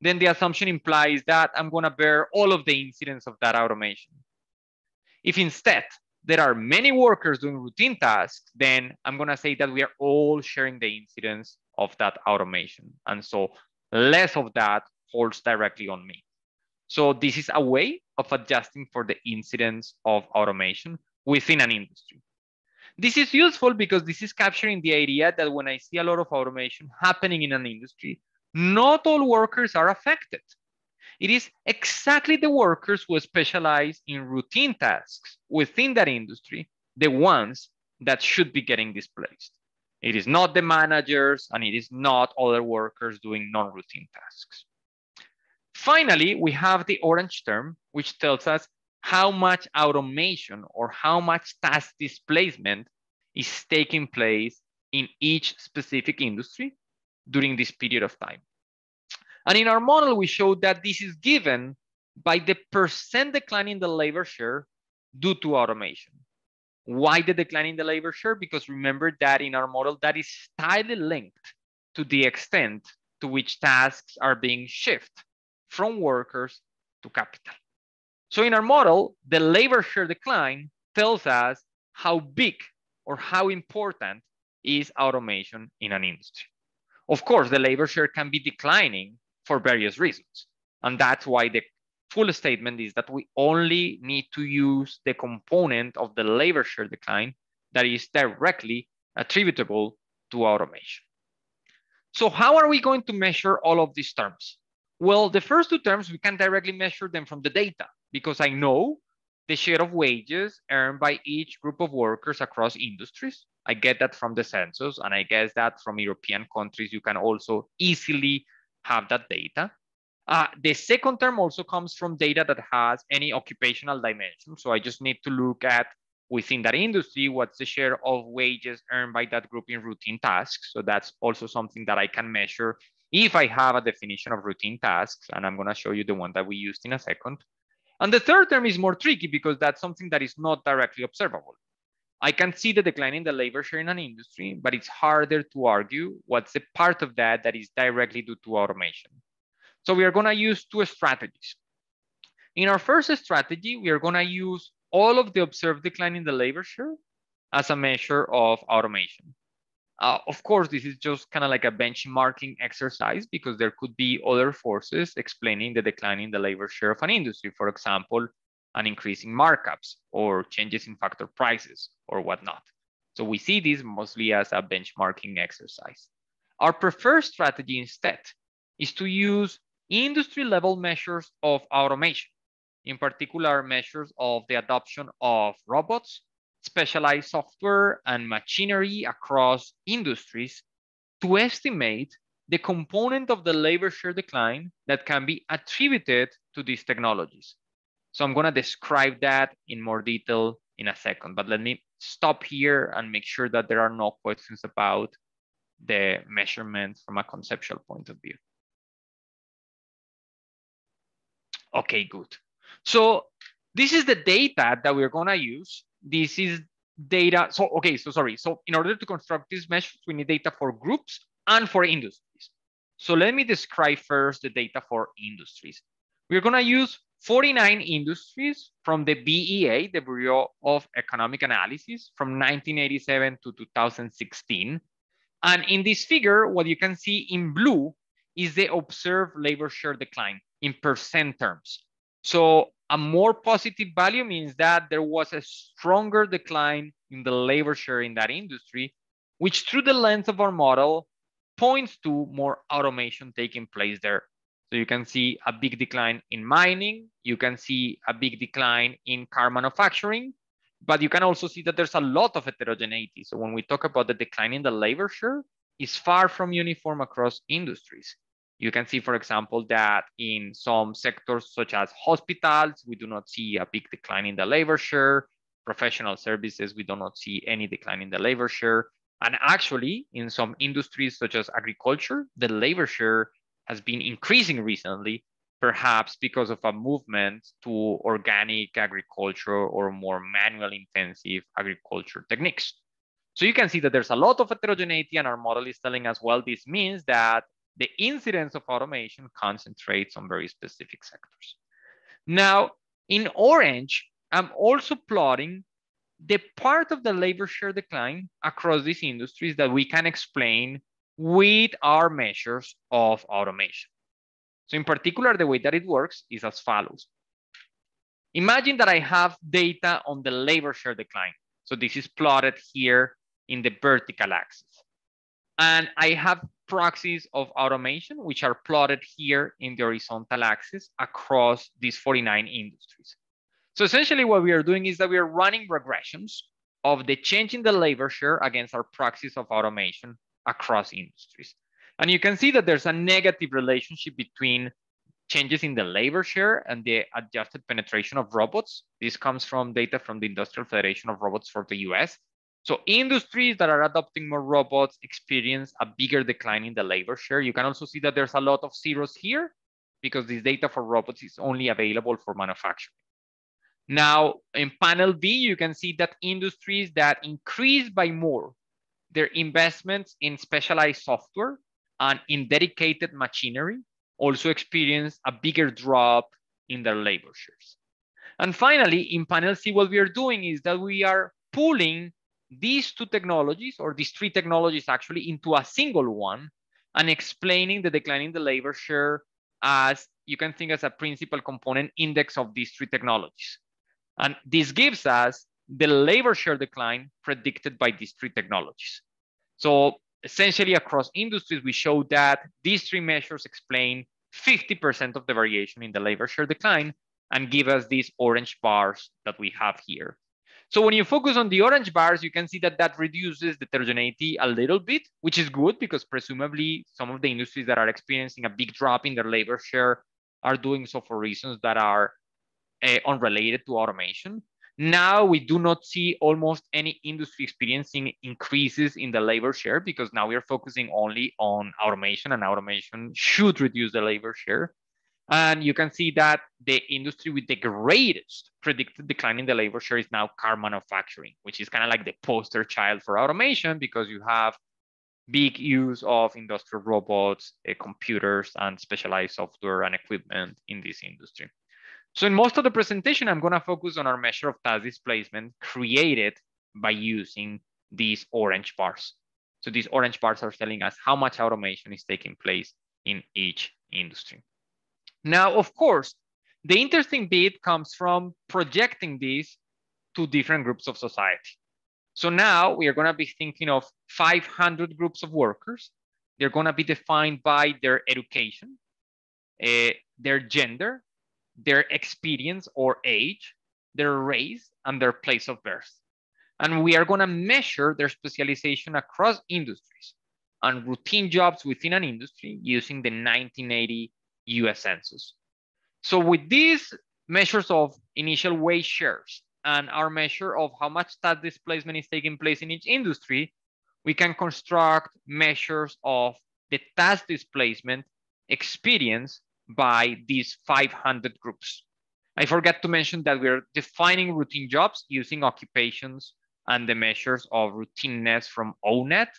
then the assumption implies that I'm going to bear all of the incidents of that automation. If instead there are many workers doing routine tasks, then I'm going to say that we are all sharing the incidence of that automation. And so less of that falls directly on me. So this is a way of adjusting for the incidence of automation within an industry. This is useful because this is capturing the idea that when I see a lot of automation happening in an industry, not all workers are affected. It is exactly the workers who specialize in routine tasks within that industry, the ones that should be getting displaced. It is not the managers and it is not other workers doing non-routine tasks. Finally, we have the orange term, which tells us how much automation or how much task displacement is taking place in each specific industry during this period of time. And in our model, we showed that this is given by the percent decline in the labor share due to automation. Why the decline in the labor share? Because remember that in our model, that is tightly linked to the extent to which tasks are being shifted from workers to capital. So in our model, the labor share decline tells us how big or how important is automation in an industry. Of course, the labor share can be declining for various reasons. And that's why the full statement is that we only need to use the component of the labor share decline that is directly attributable to automation. So how are we going to measure all of these terms? Well, the first two terms, we can directly measure them from the data because I know the share of wages earned by each group of workers across industries. I get that from the census, and I guess that from European countries, you can also easily have that data. Uh, the second term also comes from data that has any occupational dimension. So I just need to look at within that industry, what's the share of wages earned by that group in routine tasks. So that's also something that I can measure if I have a definition of routine tasks, and I'm gonna show you the one that we used in a second. And the third term is more tricky because that's something that is not directly observable. I can see the decline in the labor share in an industry, but it's harder to argue what's the part of that that is directly due to automation. So we are gonna use two strategies. In our first strategy, we are gonna use all of the observed decline in the labor share as a measure of automation. Uh, of course, this is just kind of like a benchmarking exercise because there could be other forces explaining the decline in the labor share of an industry. For example, an increase in markups or changes in factor prices or whatnot. So we see this mostly as a benchmarking exercise. Our preferred strategy instead is to use industry level measures of automation, in particular measures of the adoption of robots specialized software and machinery across industries to estimate the component of the labor share decline that can be attributed to these technologies. So I'm gonna describe that in more detail in a second, but let me stop here and make sure that there are no questions about the measurement from a conceptual point of view. Okay, good. So this is the data that we're gonna use this is data. So, okay, so sorry. So in order to construct these measures, we need data for groups and for industries. So let me describe first the data for industries. We're gonna use 49 industries from the BEA, the Bureau of Economic Analysis, from 1987 to 2016. And in this figure, what you can see in blue is the observed labor share decline in percent terms. So a more positive value means that there was a stronger decline in the labor share in that industry, which through the lens of our model points to more automation taking place there. So you can see a big decline in mining, you can see a big decline in car manufacturing, but you can also see that there's a lot of heterogeneity. So when we talk about the decline in the labor share, it's far from uniform across industries. You can see, for example, that in some sectors such as hospitals, we do not see a big decline in the labor share. Professional services, we do not see any decline in the labor share. And actually, in some industries such as agriculture, the labor share has been increasing recently, perhaps because of a movement to organic agriculture or more manual intensive agriculture techniques. So you can see that there's a lot of heterogeneity and our model is telling us, well, this means that the incidence of automation concentrates on very specific sectors. Now, in orange, I'm also plotting the part of the labor share decline across these industries that we can explain with our measures of automation. So in particular, the way that it works is as follows. Imagine that I have data on the labor share decline. So this is plotted here in the vertical axis. And I have proxies of automation, which are plotted here in the horizontal axis across these 49 industries. So essentially what we are doing is that we are running regressions of the change in the labor share against our proxies of automation across industries. And you can see that there's a negative relationship between changes in the labor share and the adjusted penetration of robots. This comes from data from the Industrial Federation of Robots for the US. So industries that are adopting more robots experience a bigger decline in the labor share. You can also see that there's a lot of zeros here because this data for robots is only available for manufacturing. Now, in panel B, you can see that industries that increase by more their investments in specialized software and in dedicated machinery also experience a bigger drop in their labor shares. And finally, in panel C, what we are doing is that we are pulling these two technologies or these three technologies actually into a single one and explaining the decline in the labor share as you can think as a principal component index of these three technologies. And this gives us the labor share decline predicted by these three technologies. So essentially across industries, we show that these three measures explain 50% of the variation in the labor share decline and give us these orange bars that we have here. So when you focus on the orange bars, you can see that that reduces the heterogeneity a little bit, which is good because presumably some of the industries that are experiencing a big drop in their labor share are doing so for reasons that are uh, unrelated to automation. Now we do not see almost any industry experiencing increases in the labor share because now we are focusing only on automation and automation should reduce the labor share. And you can see that the industry with the greatest predicted decline in the labor share is now car manufacturing, which is kind of like the poster child for automation because you have big use of industrial robots, uh, computers, and specialized software and equipment in this industry. So in most of the presentation, I'm gonna focus on our measure of task displacement created by using these orange bars. So these orange bars are telling us how much automation is taking place in each industry. Now, of course, the interesting bit comes from projecting this to different groups of society. So now we are gonna be thinking of 500 groups of workers. They're gonna be defined by their education, uh, their gender, their experience or age, their race, and their place of birth. And we are going to measure their specialization across industries and routine jobs within an industry using the 1980 US Census. So with these measures of initial wage shares and our measure of how much task displacement is taking place in each industry, we can construct measures of the task displacement experience by these 500 groups. I forgot to mention that we're defining routine jobs using occupations and the measures of routineness from ONET,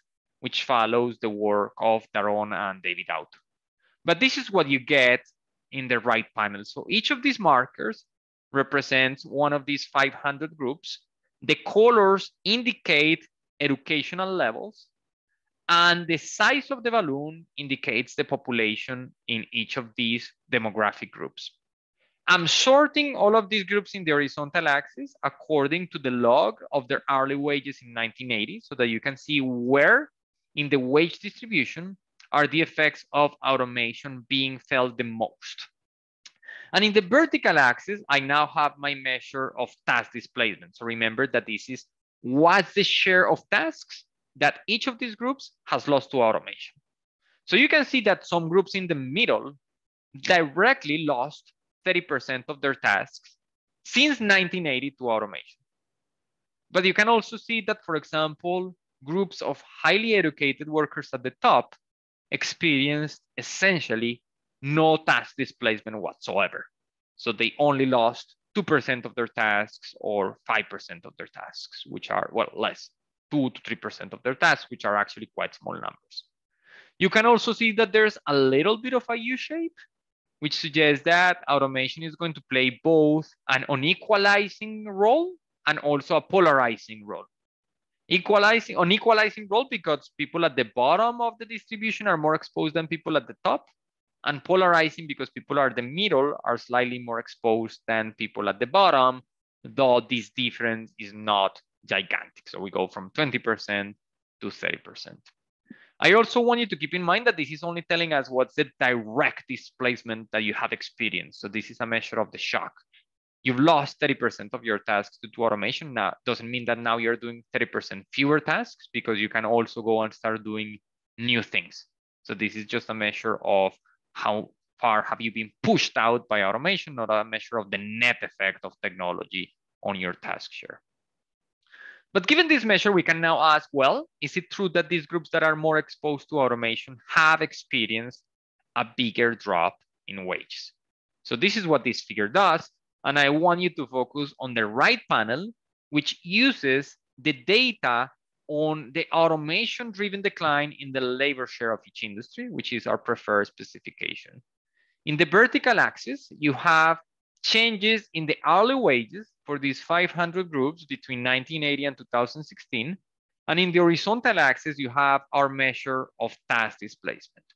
which follows the work of Daron and David Autor. But this is what you get in the right panel. So each of these markers represents one of these 500 groups. The colors indicate educational levels and the size of the balloon indicates the population in each of these demographic groups. I'm sorting all of these groups in the horizontal axis according to the log of their hourly wages in 1980 so that you can see where in the wage distribution are the effects of automation being felt the most. And in the vertical axis, I now have my measure of task displacement. So remember that this is what's the share of tasks that each of these groups has lost to automation. So you can see that some groups in the middle directly lost 30% of their tasks since 1980 to automation. But you can also see that, for example, groups of highly educated workers at the top experienced essentially no task displacement whatsoever. So they only lost 2% of their tasks or 5% of their tasks, which are, well, less 2 to 3% of their tasks, which are actually quite small numbers. You can also see that there's a little bit of a U-shape, which suggests that automation is going to play both an unequalizing role and also a polarizing role. Equalizing, unequalizing role because people at the bottom of the distribution are more exposed than people at the top, and polarizing because people at the middle are slightly more exposed than people at the bottom, though this difference is not gigantic. So we go from 20% to 30%. I also want you to keep in mind that this is only telling us what's the direct displacement that you have experienced. So this is a measure of the shock. you've lost 30% of your tasks due to automation. Now, doesn't mean that now you're doing 30% fewer tasks because you can also go and start doing new things. So this is just a measure of how far have you been pushed out by automation, not a measure of the net effect of technology on your task share. But given this measure, we can now ask, well, is it true that these groups that are more exposed to automation have experienced a bigger drop in wages? So this is what this figure does. And I want you to focus on the right panel, which uses the data on the automation driven decline in the labor share of each industry, which is our preferred specification. In the vertical axis, you have changes in the hourly wages for these 500 groups between 1980 and 2016. And in the horizontal axis, you have our measure of task displacement.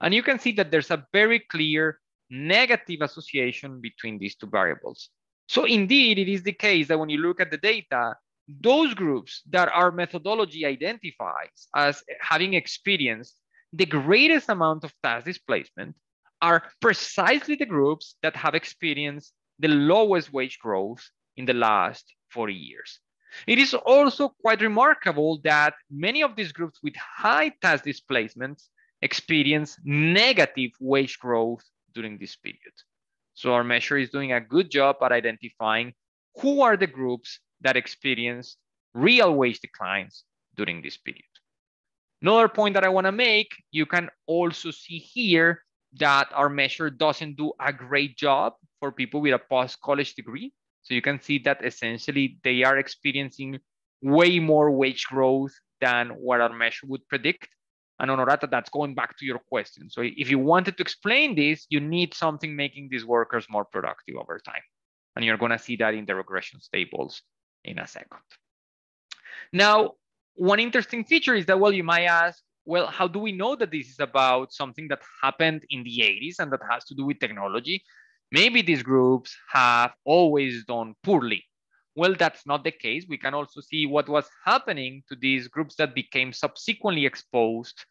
And you can see that there's a very clear negative association between these two variables. So indeed, it is the case that when you look at the data, those groups that our methodology identifies as having experienced the greatest amount of task displacement are precisely the groups that have experienced the lowest wage growth in the last 40 years. It is also quite remarkable that many of these groups with high task displacements experience negative wage growth during this period. So our measure is doing a good job at identifying who are the groups that experienced real wage declines during this period. Another point that I wanna make, you can also see here that our measure doesn't do a great job for people with a post-college degree. So you can see that essentially they are experiencing way more wage growth than what our measure would predict. And Honorata, that's going back to your question. So if you wanted to explain this, you need something making these workers more productive over time. And you're gonna see that in the regression tables in a second. Now, one interesting feature is that, well, you might ask, well, how do we know that this is about something that happened in the 80s and that has to do with technology? Maybe these groups have always done poorly. Well, that's not the case. We can also see what was happening to these groups that became subsequently exposed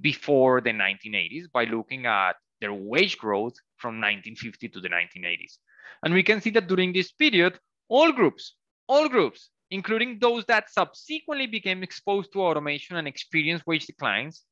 before the 1980s by looking at their wage growth from 1950 to the 1980s. And we can see that during this period, all groups, all groups including those that subsequently became exposed to automation and experienced wage declines,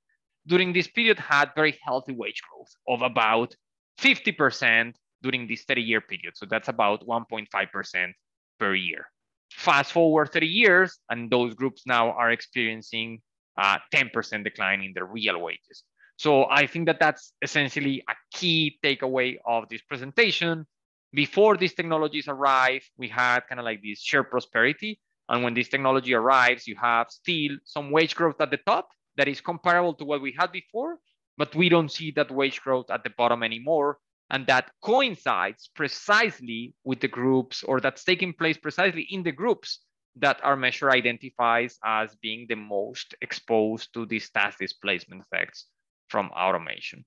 during this period had very healthy wage growth of about 50% during this 30 year period. So that's about 1.5% per year. Fast forward 30 years, and those groups now are experiencing a 10% decline in their real wages. So I think that that's essentially a key takeaway of this presentation. Before these technologies arrive, we had kind of like this shared prosperity and when this technology arrives, you have still some wage growth at the top that is comparable to what we had before, but we don't see that wage growth at the bottom anymore. And that coincides precisely with the groups or that's taking place precisely in the groups that our measure identifies as being the most exposed to these task displacement effects from automation.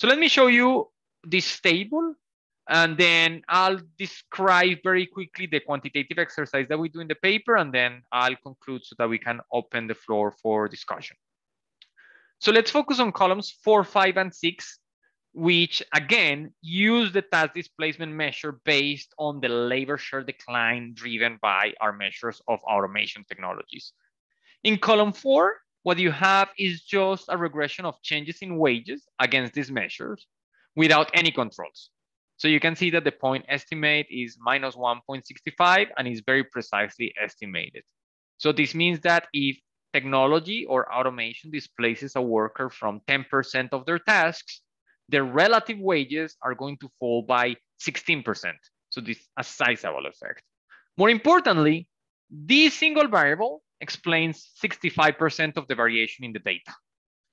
So let me show you this table and then I'll describe very quickly the quantitative exercise that we do in the paper, and then I'll conclude so that we can open the floor for discussion. So let's focus on columns four, five, and six, which again, use the task displacement measure based on the labor share decline driven by our measures of automation technologies. In column four, what you have is just a regression of changes in wages against these measures without any controls. So you can see that the point estimate is minus 1.65 and is very precisely estimated. So this means that if technology or automation displaces a worker from 10% of their tasks, their relative wages are going to fall by 16%. So this is a sizable effect. More importantly, this single variable explains 65% of the variation in the data.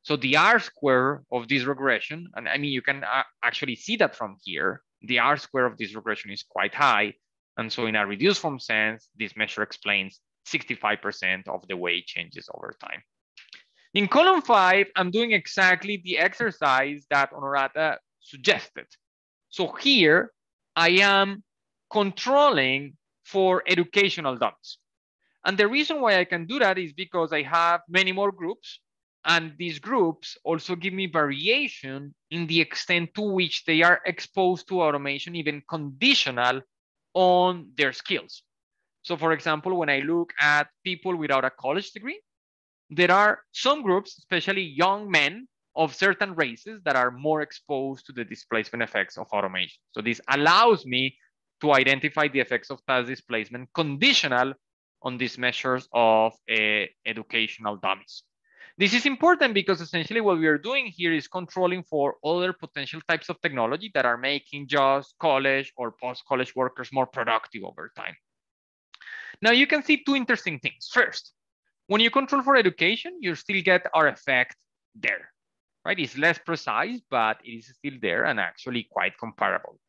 So the R square of this regression, and I mean, you can uh, actually see that from here, the R square of this regression is quite high. And so in a reduced form sense, this measure explains 65% of the weight changes over time. In column five, I'm doing exactly the exercise that Honorata suggested. So here I am controlling for educational dumps. And the reason why I can do that is because I have many more groups and these groups also give me variation in the extent to which they are exposed to automation, even conditional on their skills. So for example, when I look at people without a college degree, there are some groups, especially young men of certain races that are more exposed to the displacement effects of automation. So this allows me to identify the effects of task displacement conditional on these measures of uh, educational dummies. This is important because essentially what we are doing here is controlling for other potential types of technology that are making just college or post-college workers more productive over time. Now you can see two interesting things. First, when you control for education, you still get our effect there, right? It's less precise, but it is still there and actually quite comparable.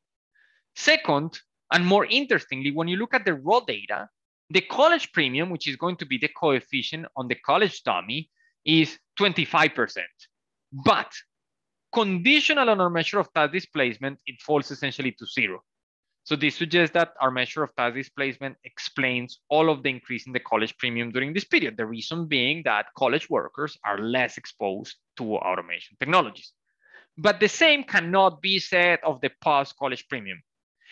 Second, and more interestingly, when you look at the raw data, the college premium, which is going to be the coefficient on the college dummy, is 25%. But conditional on our measure of task displacement, it falls essentially to zero. So this suggests that our measure of task displacement explains all of the increase in the college premium during this period. The reason being that college workers are less exposed to automation technologies. But the same cannot be said of the post-college premium.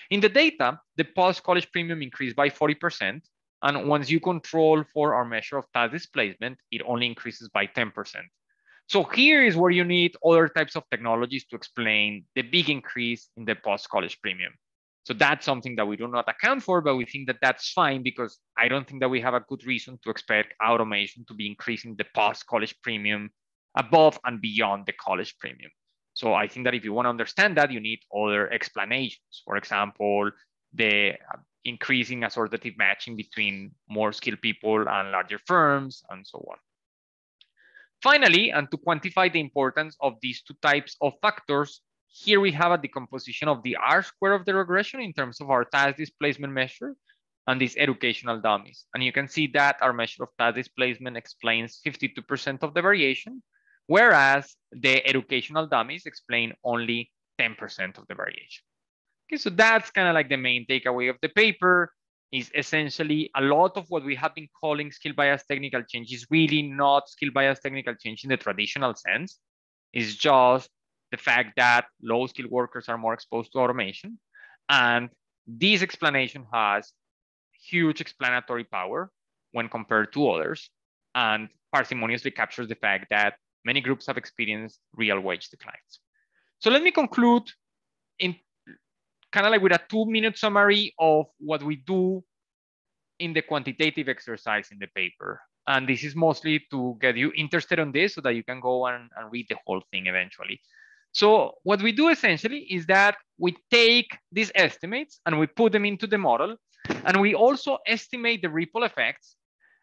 In the data, the post-college premium increased by 40%, and once you control for our measure of task displacement, it only increases by 10%. So here is where you need other types of technologies to explain the big increase in the post-college premium. So that's something that we do not account for, but we think that that's fine because I don't think that we have a good reason to expect automation to be increasing the post-college premium above and beyond the college premium. So I think that if you want to understand that, you need other explanations. For example, the increasing assortative matching between more skilled people and larger firms and so on. Finally, and to quantify the importance of these two types of factors, here we have a decomposition of the R square of the regression in terms of our task displacement measure and these educational dummies. And you can see that our measure of task displacement explains 52% of the variation, whereas the educational dummies explain only 10% of the variation. Okay, so that's kind of like the main takeaway of the paper is essentially a lot of what we have been calling skill bias technical change is really not skill bias technical change in the traditional sense. It's just the fact that low skilled workers are more exposed to automation. And this explanation has huge explanatory power when compared to others and parsimoniously captures the fact that many groups have experienced real wage declines. So let me conclude in kind of like with a two minute summary of what we do in the quantitative exercise in the paper. And this is mostly to get you interested on this so that you can go and, and read the whole thing eventually. So what we do essentially is that we take these estimates and we put them into the model and we also estimate the ripple effects.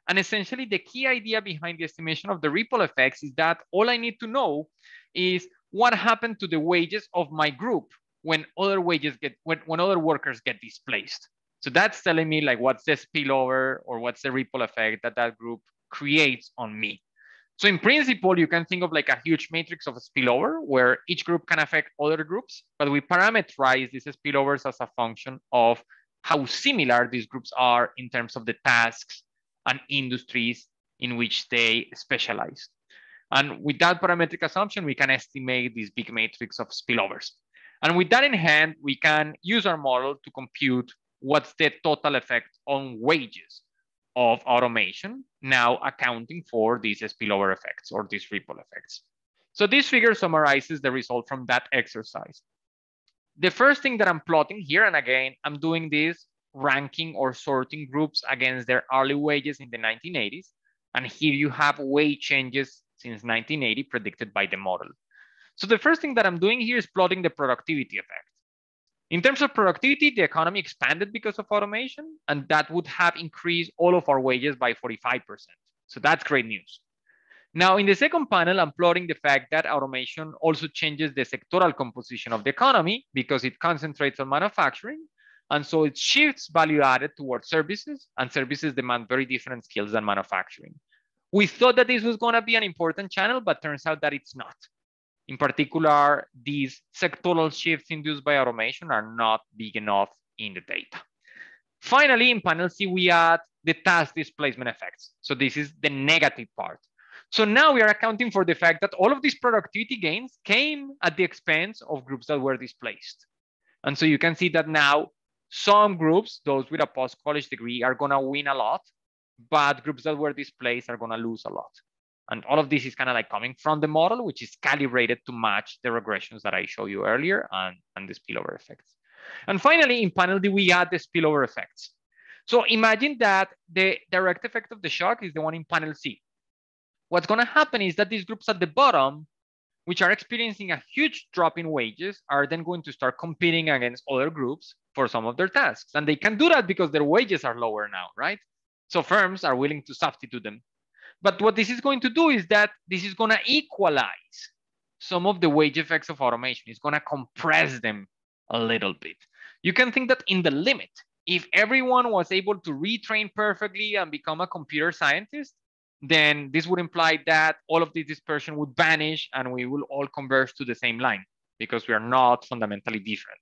And essentially the key idea behind the estimation of the ripple effects is that all I need to know is what happened to the wages of my group when other wages get when, when other workers get displaced. So that's telling me like what's the spillover or what's the ripple effect that that group creates on me. So in principle, you can think of like a huge matrix of spillover where each group can affect other groups, but we parameterize these spillovers as a function of how similar these groups are in terms of the tasks and industries in which they specialize. And with that parametric assumption, we can estimate this big matrix of spillovers. And with that in hand, we can use our model to compute what's the total effect on wages of automation, now accounting for these spillover effects or these ripple effects. So this figure summarizes the result from that exercise. The first thing that I'm plotting here, and again, I'm doing this ranking or sorting groups against their hourly wages in the 1980s. And here you have wage changes since 1980 predicted by the model. So the first thing that I'm doing here is plotting the productivity effect. In terms of productivity, the economy expanded because of automation, and that would have increased all of our wages by 45%. So that's great news. Now, in the second panel, I'm plotting the fact that automation also changes the sectoral composition of the economy because it concentrates on manufacturing. And so it shifts value added towards services, and services demand very different skills than manufacturing. We thought that this was going to be an important channel, but turns out that it's not. In particular, these sectoral shifts induced by automation are not big enough in the data. Finally, in panel C, we add the task displacement effects. So this is the negative part. So now we are accounting for the fact that all of these productivity gains came at the expense of groups that were displaced. And so you can see that now some groups, those with a post-college degree, are gonna win a lot, but groups that were displaced are gonna lose a lot. And all of this is kind of like coming from the model, which is calibrated to match the regressions that I showed you earlier and, and the spillover effects. And finally, in panel D, we add the spillover effects. So imagine that the direct effect of the shock is the one in panel C. What's gonna happen is that these groups at the bottom, which are experiencing a huge drop in wages, are then going to start competing against other groups for some of their tasks. And they can do that because their wages are lower now, right? So firms are willing to substitute them. But what this is going to do is that this is gonna equalize some of the wage effects of automation. It's gonna compress them a little bit. You can think that in the limit, if everyone was able to retrain perfectly and become a computer scientist, then this would imply that all of the dispersion would vanish and we will all converge to the same line because we are not fundamentally different.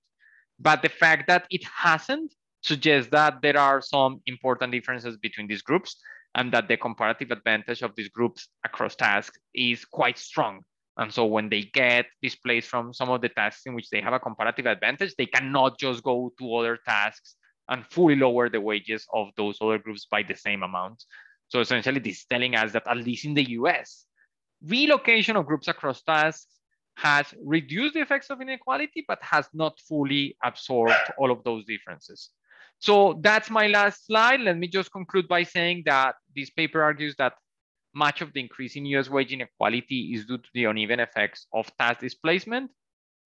But the fact that it hasn't suggests that there are some important differences between these groups and that the comparative advantage of these groups across tasks is quite strong. And so when they get displaced from some of the tasks in which they have a comparative advantage, they cannot just go to other tasks and fully lower the wages of those other groups by the same amount. So essentially this is telling us that at least in the US, relocation of groups across tasks has reduced the effects of inequality, but has not fully absorbed all of those differences. So that's my last slide. Let me just conclude by saying that this paper argues that much of the increase in US wage inequality is due to the uneven effects of task displacement.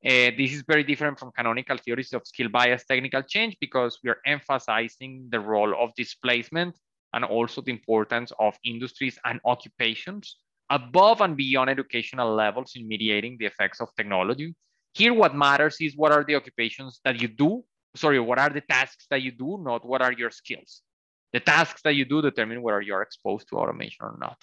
Uh, this is very different from canonical theories of skill bias technical change because we are emphasizing the role of displacement and also the importance of industries and occupations above and beyond educational levels in mediating the effects of technology. Here, what matters is what are the occupations that you do, sorry, what are the tasks that you do, not what are your skills. The tasks that you do determine whether you're exposed to automation or not.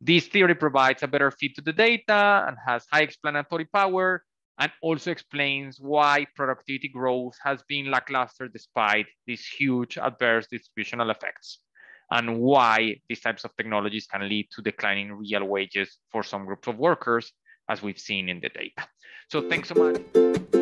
This theory provides a better fit to the data and has high explanatory power and also explains why productivity growth has been lackluster despite these huge adverse distributional effects and why these types of technologies can lead to declining real wages for some groups of workers as we've seen in the data. So thanks so much.